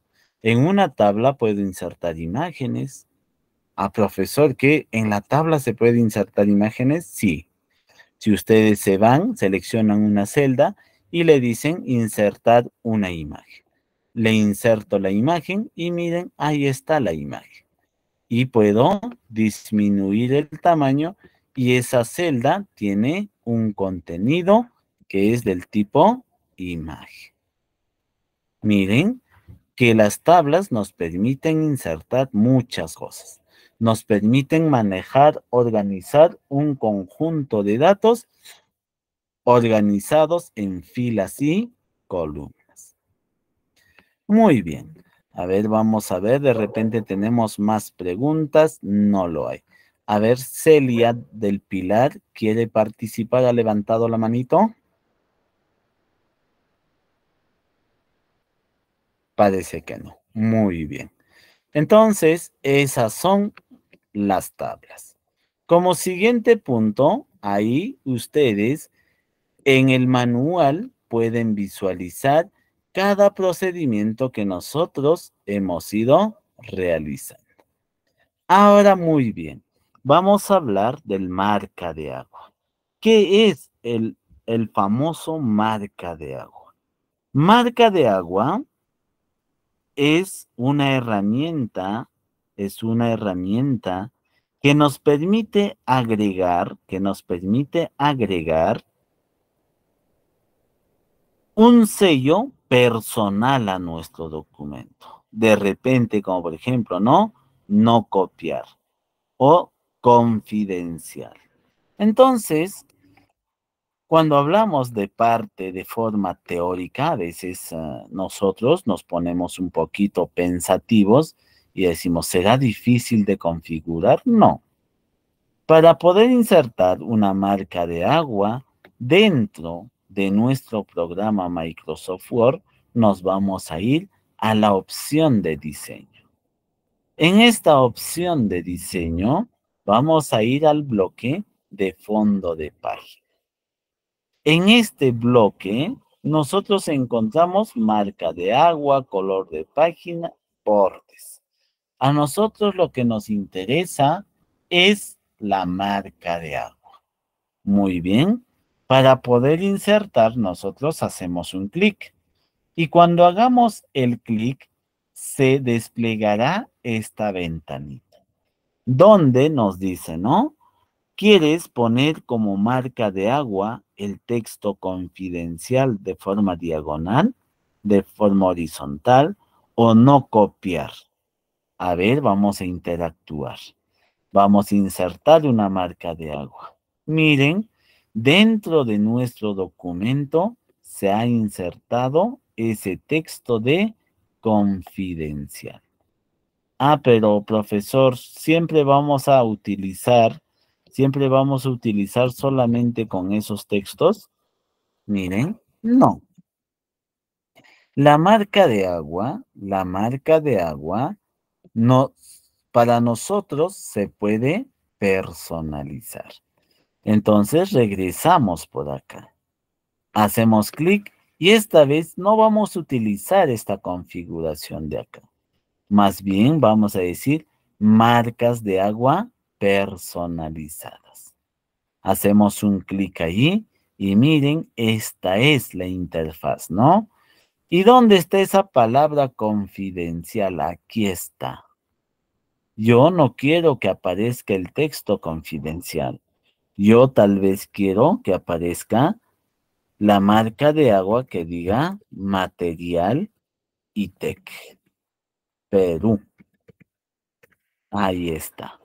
Speaker 1: en una tabla puedo insertar imágenes. a profesor que en la tabla se puede insertar imágenes, sí. Si ustedes se van, seleccionan una celda y le dicen insertar una imagen. Le inserto la imagen y miren, ahí está la imagen. Y puedo disminuir el tamaño y esa celda tiene un contenido que es del tipo imagen. Miren que las tablas nos permiten insertar muchas cosas. Nos permiten manejar, organizar un conjunto de datos organizados en filas y columnas. Muy bien. A ver, vamos a ver, de repente tenemos más preguntas. No lo hay. A ver, Celia del Pilar, ¿quiere participar? ¿Ha levantado la manito? Parece que no. Muy bien. Entonces, esas son las tablas. Como siguiente punto, ahí ustedes en el manual pueden visualizar cada procedimiento que nosotros hemos ido realizando. Ahora, muy bien, vamos a hablar del marca de agua. ¿Qué es el, el famoso marca de agua? Marca de agua es una herramienta, es una herramienta que nos permite agregar, que nos permite agregar un sello personal a nuestro documento. De repente, como por ejemplo, ¿no? No copiar o confidencial. Entonces, cuando hablamos de parte de forma teórica, a veces ah, nosotros nos ponemos un poquito pensativos y decimos, ¿será difícil de configurar? No. Para poder insertar una marca de agua dentro de nuestro programa Microsoft Word, nos vamos a ir a la opción de diseño. En esta opción de diseño, vamos a ir al bloque de fondo de página. En este bloque, nosotros encontramos marca de agua, color de página, bordes. A nosotros lo que nos interesa es la marca de agua. Muy bien. Para poder insertar, nosotros hacemos un clic. Y cuando hagamos el clic, se desplegará esta ventanita, donde nos dice, ¿no? ¿Quieres poner como marca de agua el texto confidencial de forma diagonal, de forma horizontal o no copiar? A ver, vamos a interactuar. Vamos a insertar una marca de agua. Miren, dentro de nuestro documento se ha insertado ese texto de confidencial. Ah, pero profesor, siempre vamos a utilizar siempre vamos a utilizar solamente con esos textos? Miren, no. La marca de agua, la marca de agua, no, para nosotros se puede personalizar. Entonces regresamos por acá. Hacemos clic y esta vez no vamos a utilizar esta configuración de acá. Más bien vamos a decir marcas de agua personalizadas. Hacemos un clic ahí y miren, esta es la interfaz, ¿no? ¿Y dónde está esa palabra confidencial? Aquí está. Yo no quiero que aparezca el texto confidencial. Yo tal vez quiero que aparezca la marca de agua que diga material ITEC. Perú. Ahí está.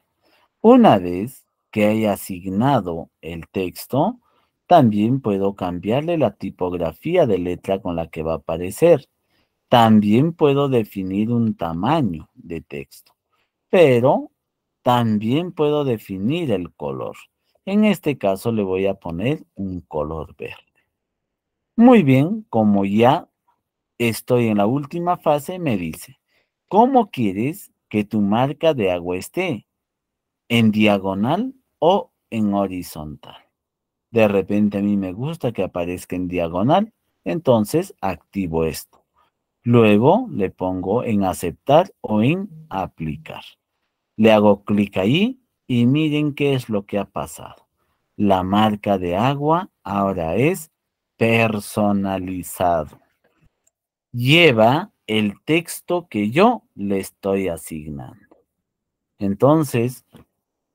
Speaker 1: Una vez que haya asignado el texto, también puedo cambiarle la tipografía de letra con la que va a aparecer. También puedo definir un tamaño de texto, pero también puedo definir el color. En este caso le voy a poner un color verde. Muy bien, como ya estoy en la última fase, me dice, ¿cómo quieres que tu marca de agua esté? en diagonal o en horizontal. De repente a mí me gusta que aparezca en diagonal, entonces activo esto. Luego le pongo en aceptar o en aplicar. Le hago clic ahí y miren qué es lo que ha pasado. La marca de agua ahora es personalizado. Lleva el texto que yo le estoy asignando. Entonces,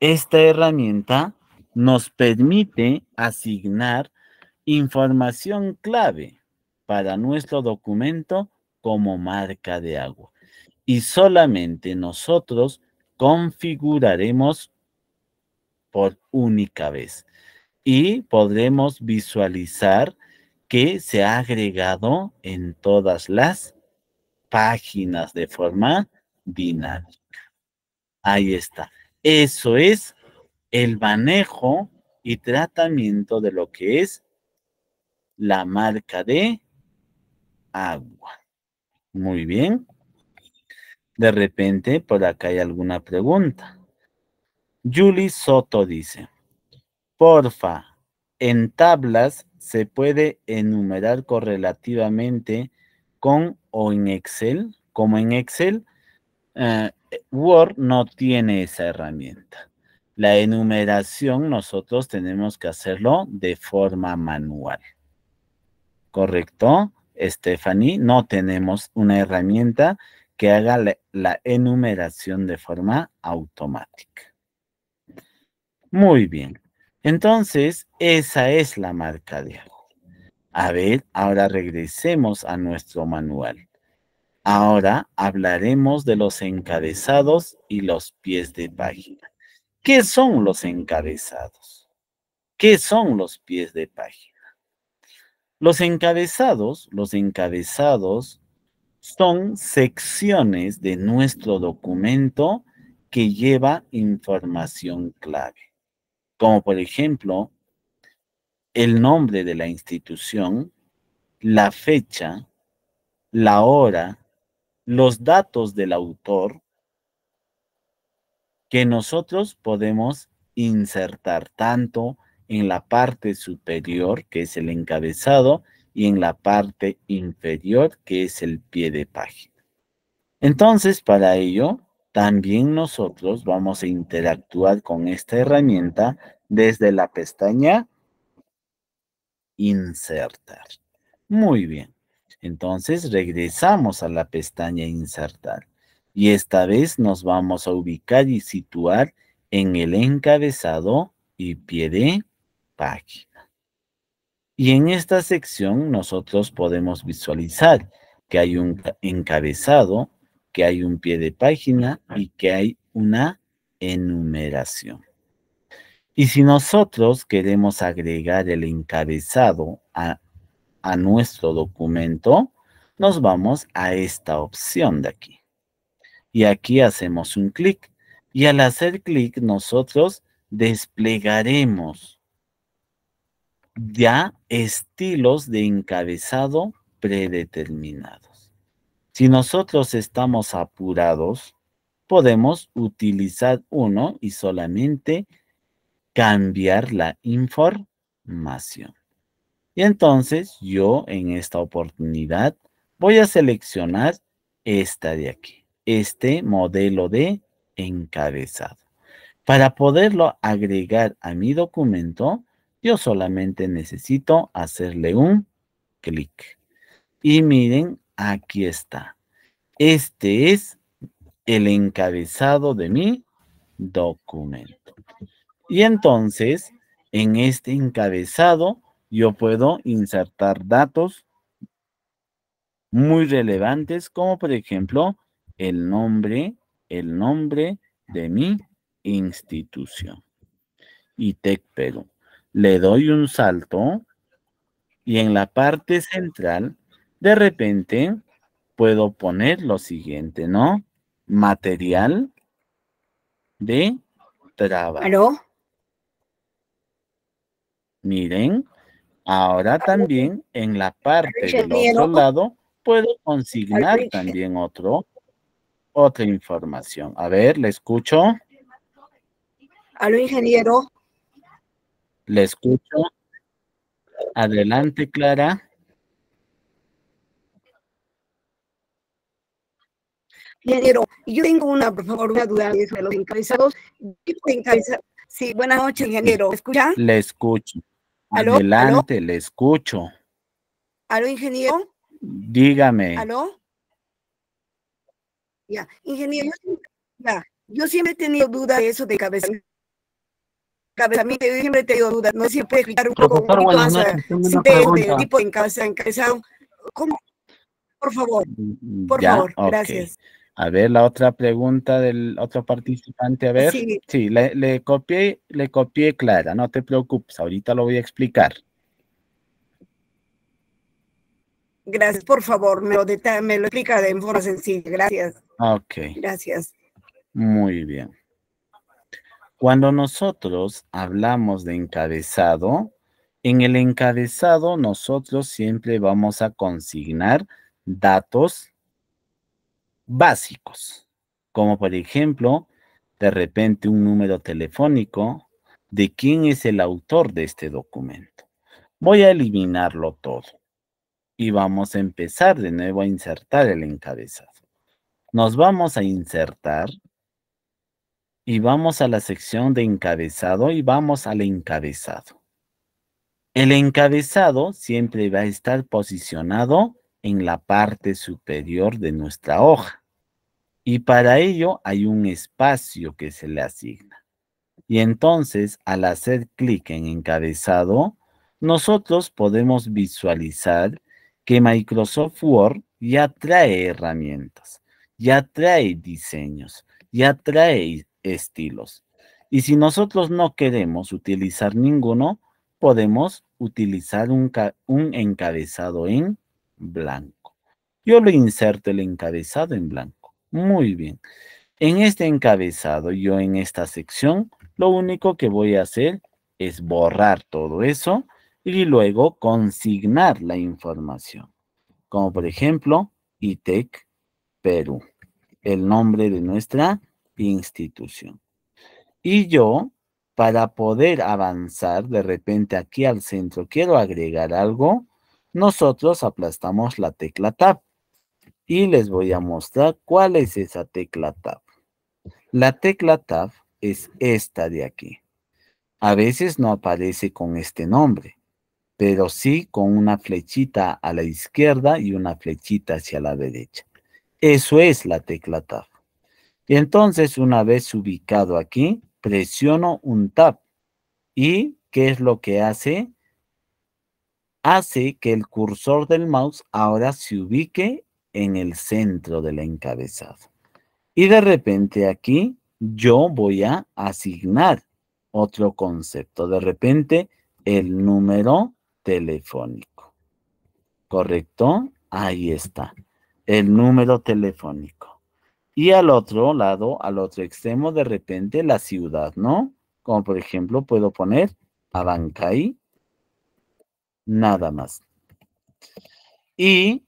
Speaker 1: esta herramienta nos permite asignar información clave para nuestro documento como marca de agua. Y solamente nosotros configuraremos por única vez. Y podremos visualizar que se ha agregado en todas las páginas de forma dinámica. Ahí está. Eso es el manejo y tratamiento de lo que es la marca de agua. Muy bien. De repente, por acá hay alguna pregunta. Julie Soto dice, porfa, en tablas se puede enumerar correlativamente con o en Excel, como en Excel, eh, Word no tiene esa herramienta. La enumeración nosotros tenemos que hacerlo de forma manual. ¿Correcto? Stephanie, no tenemos una herramienta que haga la, enumeración de forma automática. Muy bien. Entonces, esa es la marca de agua. A ver, ahora regresemos a nuestro manual. Ahora hablaremos de los encabezados y los pies de página. ¿Qué son los encabezados? ¿Qué son los pies de página? Los encabezados, los encabezados son secciones de nuestro documento que lleva información clave, como por ejemplo el nombre de la institución, la fecha, la hora, los datos del autor que nosotros podemos insertar tanto en la parte superior, que es el encabezado, y en la parte inferior, que es el pie de página. Entonces, para ello, también nosotros vamos a interactuar con esta herramienta desde la pestaña Insertar. Muy bien. Entonces, regresamos a la pestaña Insertar. Y esta vez nos vamos a ubicar y situar en el encabezado y pie de página. Y en esta sección nosotros podemos visualizar que hay un encabezado, que hay un pie de página y que hay una enumeración. Y si nosotros queremos agregar el encabezado a, a nuestro documento, nos vamos a esta opción de aquí. Y aquí hacemos un clic. Y al hacer clic, nosotros desplegaremos ya estilos de encabezado predeterminados. Si nosotros estamos apurados, podemos utilizar uno y solamente cambiar la información. Y entonces yo en esta oportunidad voy a seleccionar esta de aquí, este modelo de encabezado. Para poderlo agregar a mi documento, yo solamente necesito hacerle un clic. Y miren, aquí está. Este es el encabezado de mi documento. Y entonces, en este encabezado, yo puedo insertar datos muy relevantes, como por ejemplo, el nombre, el nombre de mi institución. Y Perú le doy un salto y en la parte central, de repente, puedo poner lo siguiente, ¿no? Material de trabajo.
Speaker 5: ¿Aló?
Speaker 1: Miren, ahora también en la parte del otro lado puedo consignar también otro, otra información. A ver, le escucho.
Speaker 5: ¿Aló, ingeniero?
Speaker 1: Le escucho. Adelante, Clara.
Speaker 5: Ingeniero, yo tengo una, por favor, una duda de los encabezados. Sí, buenas noches, ingeniero. ¿Me escucha?
Speaker 1: Le escucho.
Speaker 5: ¿Aló?
Speaker 1: Adelante, le escucho.
Speaker 5: ¿Aló, ingeniero?
Speaker 1: Dígame.
Speaker 5: ¿Aló? Ya, ingeniero, yo siempre, ya, yo siempre he tenido dudas de eso de cabeza. Cabezamiento, yo siempre he tenido dudas. No sé si puede explicar un poco,
Speaker 2: Profesor. Tengo
Speaker 5: sí,
Speaker 2: una
Speaker 5: de, tipo de encabeza- encabezado. ¿Cómo? Por favor, por
Speaker 1: Ya,
Speaker 5: favor, gracias.
Speaker 1: A ver, la otra pregunta del otro participante, a ver.
Speaker 5: Sí.
Speaker 1: Sí, le, le copié, le copié Clara, no te preocupes, ahorita lo voy a explicar.
Speaker 5: Gracias, por favor, me lo, deta- me lo explica de forma sencilla. Gracias,
Speaker 1: Ok,
Speaker 5: gracias.
Speaker 1: muy bien. Cuando nosotros hablamos de encabezado, en el encabezado nosotros siempre vamos a consignar datos básicos, como por ejemplo, de repente un número telefónico de quién es el autor de este documento. Voy a eliminarlo todo y vamos a empezar de nuevo a insertar el encabezado. Nos vamos a insertar y vamos a la sección de encabezado y vamos al encabezado. El encabezado siempre va a estar posicionado en la parte superior de nuestra hoja. Y para ello hay un espacio que se le asigna. Y entonces, al hacer clic en encabezado, nosotros podemos visualizar que Microsoft Word ya trae herramientas, ya trae diseños, ya trae estilos. Y si nosotros no queremos utilizar ninguno, podemos utilizar un, un encabezado en blanco. Yo lo inserto el encabezado en blanco. Muy bien. En este encabezado, yo en esta sección, lo único que voy a hacer es borrar todo eso y luego consignar la información. Como por ejemplo, ITEC Perú, el nombre de nuestra institución. Y yo, para poder avanzar de repente aquí al centro, quiero agregar algo, nosotros aplastamos la tecla Tab y les voy a mostrar cuál es esa tecla Tab. La tecla Tab es esta de aquí. A veces no aparece con este nombre, pero sí con una flechita a la izquierda y una flechita hacia la derecha. Eso es la tecla Tab. Y entonces, una vez ubicado aquí, presiono un Tab. ¿Y qué es lo que hace? Hace que el cursor del mouse ahora se ubique en el centro del encabezado. Y de repente aquí yo voy a asignar otro concepto. De repente el número telefónico. ¿Correcto? Ahí está. El número telefónico. Y al otro lado, al otro extremo, de repente la ciudad, ¿no? Como por ejemplo, puedo poner Abancay, nada más. Y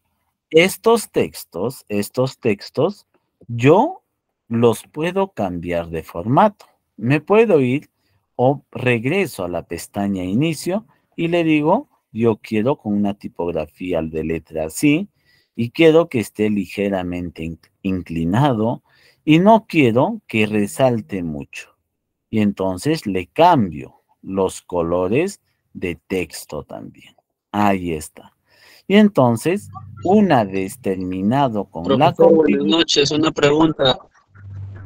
Speaker 1: estos textos, estos textos, yo los puedo cambiar de formato. Me puedo ir o regreso a la pestaña inicio y le digo, yo quiero con una tipografía de letra así y quiero que esté ligeramente inclinado y no quiero que resalte mucho. Y entonces le cambio los colores de texto también. Ahí está. Y entonces, una vez terminado con la
Speaker 6: Profesor, buenas
Speaker 1: configuración,
Speaker 6: noches. Una pregunta.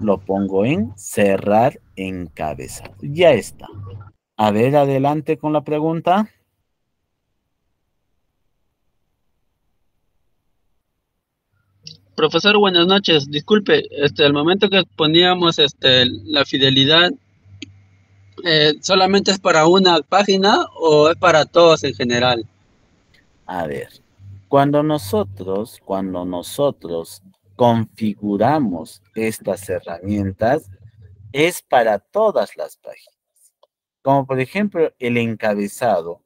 Speaker 1: lo pongo en cerrar encabezado. Ya está. A ver, adelante con la pregunta.
Speaker 6: Profesor, buenas noches. Disculpe, este, al momento que poníamos este, la fidelidad, eh, ¿solamente es para una página o es para todos en general?
Speaker 1: A ver, cuando nosotros, cuando nosotros configuramos estas herramientas, es para todas las páginas. Como por ejemplo el encabezado,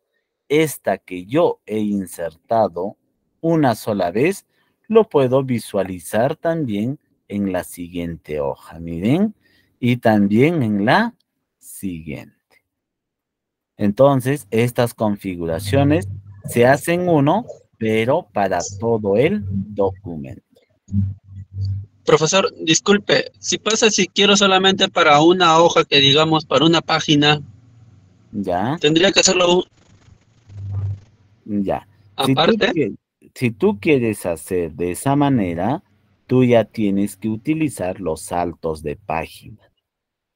Speaker 1: esta que yo he insertado una sola vez, lo puedo visualizar también en la siguiente hoja, miren, y también en la siguiente. Entonces, estas configuraciones se hacen uno, pero para todo el documento.
Speaker 6: profesor, disculpe, si pasa si quiero solamente para una hoja que digamos para una página,
Speaker 1: ¿Ya?
Speaker 6: tendría que hacerlo
Speaker 1: Ya.
Speaker 6: Aparte.
Speaker 1: Si tú quieres hacer de esa manera, tú ya tienes que utilizar los saltos de página.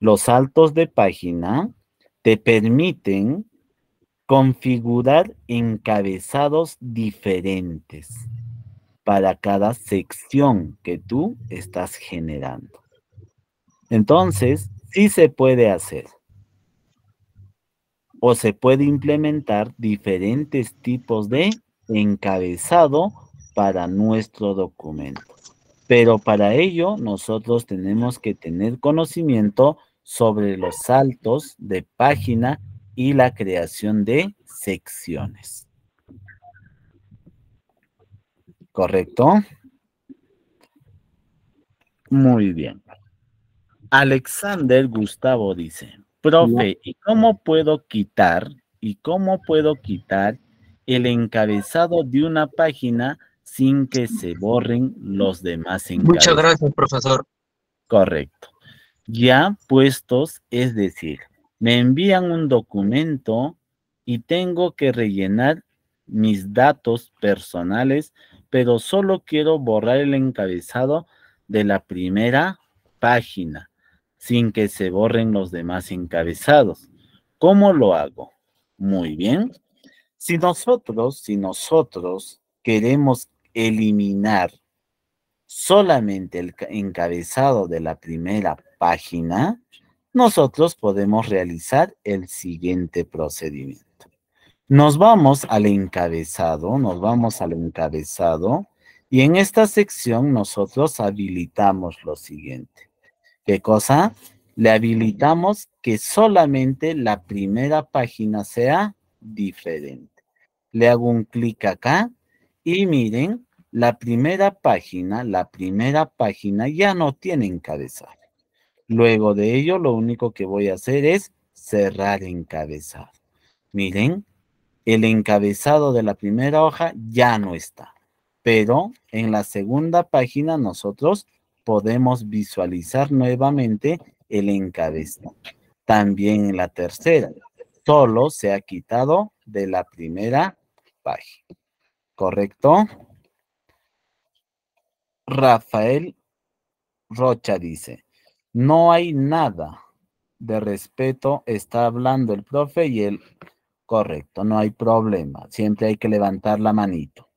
Speaker 1: Los saltos de página te permiten configurar encabezados diferentes para cada sección que tú estás generando. Entonces, sí se puede hacer o se puede implementar diferentes tipos de encabezado para nuestro documento. Pero para ello nosotros tenemos que tener conocimiento sobre los saltos de página y la creación de secciones. ¿Correcto? Muy bien. Alexander Gustavo dice, profe, ¿y cómo puedo quitar y cómo puedo quitar el encabezado de una página sin que se borren los demás encabezados?
Speaker 6: Muchas gracias, profesor.
Speaker 1: Correcto. Ya puestos, es decir, me envían un documento y tengo que rellenar mis datos personales, pero solo quiero borrar el encabezado de la primera página sin que se borren los demás encabezados. ¿Cómo lo hago? Muy bien. Si nosotros, si nosotros queremos eliminar solamente el ca- encabezado de la primera página, nosotros podemos realizar el siguiente procedimiento. Nos vamos al encabezado, nos vamos al encabezado y en esta sección nosotros habilitamos lo siguiente. ¿Qué cosa? Le habilitamos que solamente la primera página sea diferente. Le hago un clic acá y miren, la primera página, la primera página ya no tiene encabezado. Luego de ello, lo único que voy a hacer es cerrar encabezado. Miren, el encabezado de la primera hoja ya no está, pero en la segunda página nosotros podemos visualizar nuevamente el encabezado. También en la tercera, solo se ha quitado de la primera página. ¿Correcto? Rafael Rocha dice, no hay nada de respeto, está hablando el profe y él, correcto, no hay problema, siempre hay que levantar la manito.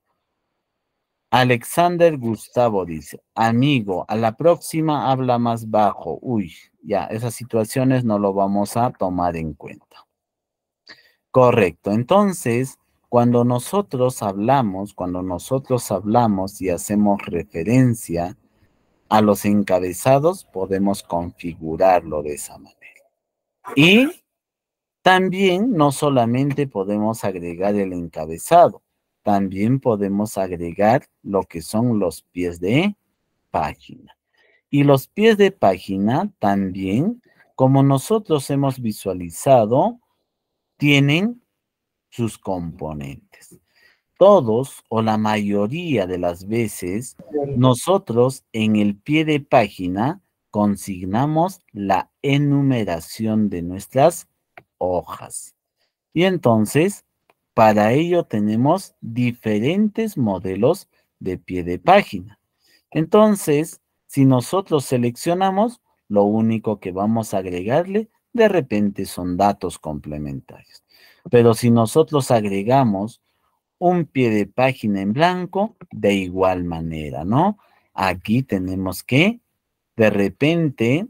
Speaker 1: Alexander Gustavo dice, amigo, a la próxima habla más bajo. Uy, ya, esas situaciones no lo vamos a tomar en cuenta. Correcto, entonces, cuando nosotros hablamos, cuando nosotros hablamos y hacemos referencia a los encabezados, podemos configurarlo de esa manera. Y también no solamente podemos agregar el encabezado, también podemos agregar lo que son los pies de página. Y los pies de página también, como nosotros hemos visualizado, tienen sus componentes. Todos o la mayoría de las veces, nosotros en el pie de página consignamos la enumeración de nuestras hojas. Y entonces, para ello tenemos diferentes modelos de pie de página. Entonces, si nosotros seleccionamos, lo único que vamos a agregarle de repente son datos complementarios. Pero si nosotros agregamos un pie de página en blanco, de igual manera, ¿no? Aquí tenemos que, de repente,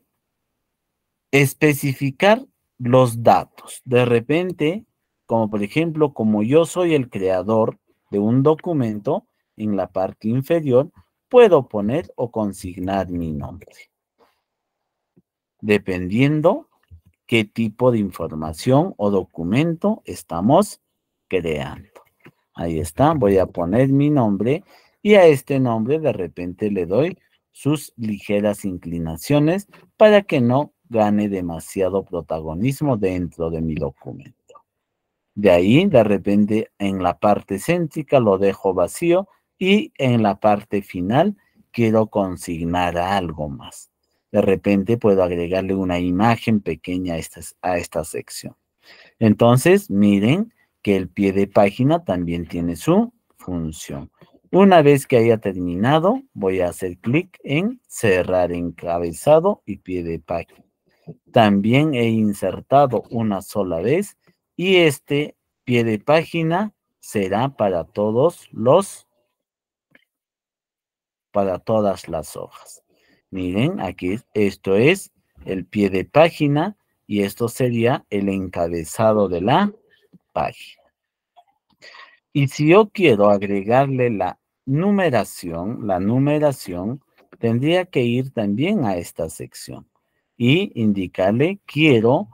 Speaker 1: especificar los datos. De repente, como por ejemplo, como yo soy el creador de un documento, en la parte inferior puedo poner o consignar mi nombre. Dependiendo qué tipo de información o documento estamos creando. Ahí está, voy a poner mi nombre y a este nombre de repente le doy sus ligeras inclinaciones para que no gane demasiado protagonismo dentro de mi documento. De ahí, de repente, en la parte céntrica lo dejo vacío y en la parte final quiero consignar algo más. De repente puedo agregarle una imagen pequeña a esta, a esta sección. Entonces, miren que el pie de página también tiene su función. Una vez que haya terminado, voy a hacer clic en cerrar encabezado y pie de página. También he insertado una sola vez y este pie de página será para todos los, para todas las hojas. Miren, aquí esto es el pie de página y esto sería el encabezado de la página. Y si yo quiero agregarle la numeración, la numeración, tendría que ir también a esta sección y indicarle quiero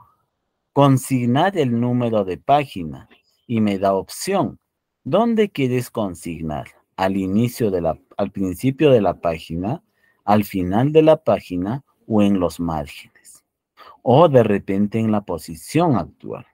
Speaker 1: consignar el número de página y me da opción. ¿Dónde quieres consignar? Al inicio de la, al principio de la página, al final de la página o en los márgenes. O de repente en la posición actual.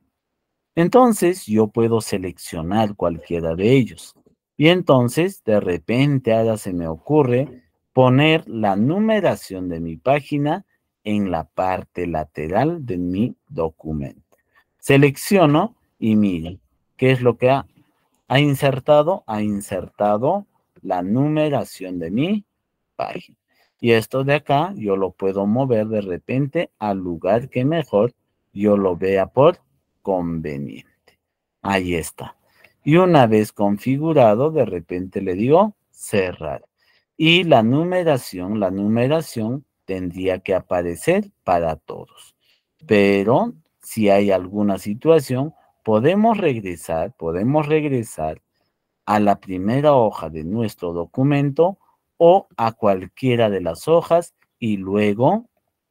Speaker 1: Entonces yo puedo seleccionar cualquiera de ellos. Y entonces de repente ahora se me ocurre poner la numeración de mi página en la parte lateral de mi documento. Selecciono y miren, ¿qué es lo que ha, ha insertado? Ha insertado la numeración de mi página. Y esto de acá yo lo puedo mover de repente al lugar que mejor yo lo vea por conveniente. Ahí está. Y una vez configurado, de repente le digo cerrar. Y la numeración, la numeración tendría que aparecer para todos. Pero si hay alguna situación, podemos regresar, podemos regresar a la primera hoja de nuestro documento o a cualquiera de las hojas y luego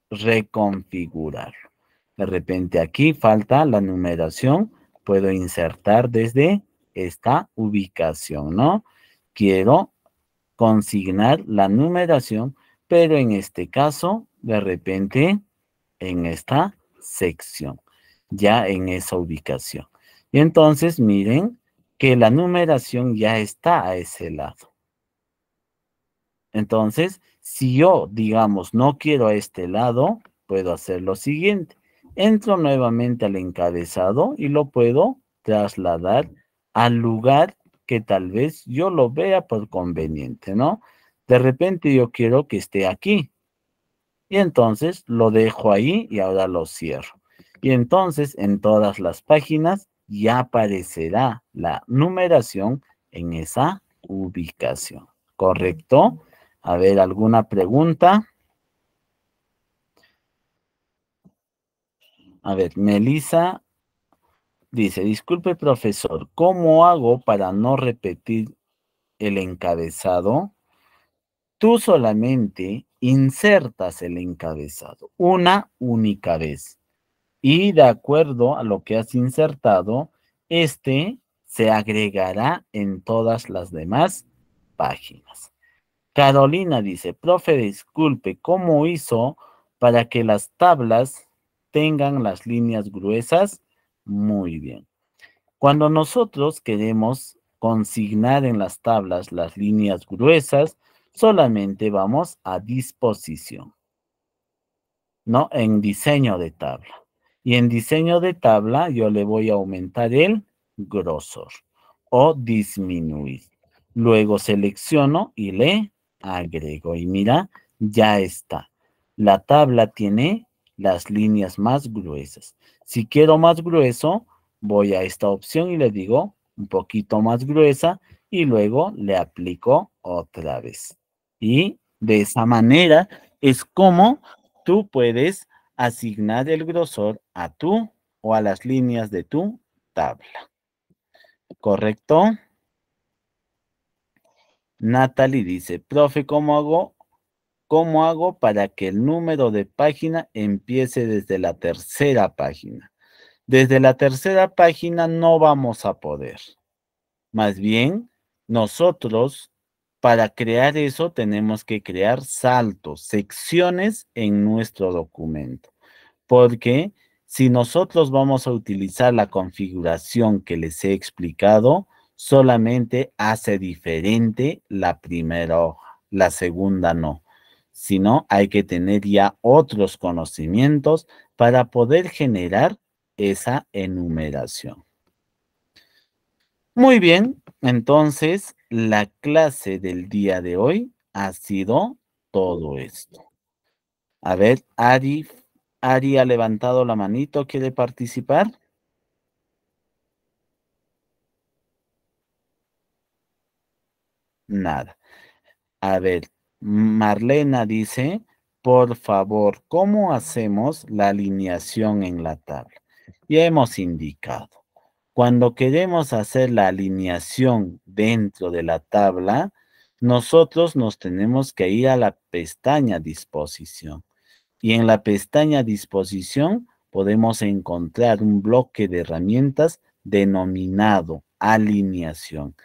Speaker 1: reconfigurarlo. De repente aquí falta la numeración, puedo insertar desde esta ubicación, ¿no? Quiero consignar la numeración pero en este caso, de repente, en esta sección, ya en esa ubicación. Y entonces, miren que la numeración ya está a ese lado. Entonces, si yo, digamos, no quiero a este lado, puedo hacer lo siguiente. Entro nuevamente al encabezado y lo puedo trasladar al lugar que tal vez yo lo vea por conveniente, ¿no? De repente yo quiero que esté aquí. Y entonces lo dejo ahí y ahora lo cierro. Y entonces en todas las páginas ya aparecerá la numeración en esa ubicación. ¿Correcto? A ver, ¿alguna pregunta? A ver, Melissa dice, disculpe profesor, ¿cómo hago para no repetir el encabezado? tú solamente insertas el encabezado una única vez y de acuerdo a lo que has insertado, este se agregará en todas las demás páginas. Carolina dice, profe, disculpe, ¿cómo hizo para que las tablas tengan las líneas gruesas? Muy bien. Cuando nosotros queremos consignar en las tablas las líneas gruesas, solamente vamos a disposición, ¿no? En diseño de tabla. Y en diseño de tabla yo le voy a aumentar el grosor o disminuir. Luego selecciono y le agrego. Y mira, ya está. La tabla tiene las líneas más gruesas. Si quiero más grueso, voy a esta opción y le digo un poquito más gruesa y luego le aplico otra vez. Y de esa manera es como tú puedes asignar el grosor a tú o a las líneas de tu tabla. ¿Correcto? Natalie dice, profe, ¿cómo hago? ¿Cómo hago para que el número de página empiece desde la tercera página? Desde la tercera página no vamos a poder. Más bien, nosotros para crear eso tenemos que crear saltos, secciones en nuestro documento. Porque si nosotros vamos a utilizar la configuración que les he explicado, solamente hace diferente la primera hoja, la segunda no, sino hay que tener ya otros conocimientos para poder generar esa enumeración. Muy bien, entonces la clase del día de hoy ha sido todo esto. A ver, Ari, Ari ha levantado la manito, ¿quiere participar? Nada. A ver, Marlena dice, por favor, ¿cómo hacemos la alineación en la tabla? Ya hemos indicado. Cuando queremos hacer la alineación dentro de la tabla, nosotros nos tenemos que ir a la pestaña disposición. Y en la pestaña disposición podemos encontrar un bloque de herramientas denominado alineación.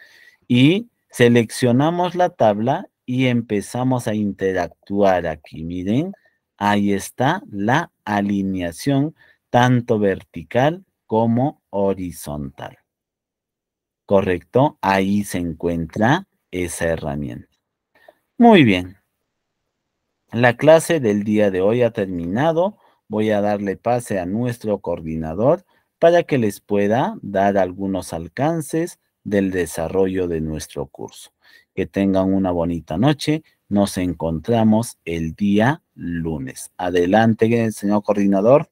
Speaker 1: Y seleccionamos la tabla y empezamos a interactuar aquí. Miren, ahí está la alineación tanto vertical como horizontal. ¿Correcto? Ahí se encuentra esa herramienta. Muy bien. La clase del día de hoy ha terminado. Voy a darle pase a nuestro coordinador para que les pueda dar algunos alcances del desarrollo de nuestro curso. Que tengan una bonita noche. Nos encontramos el día lunes. Adelante, señor coordinador.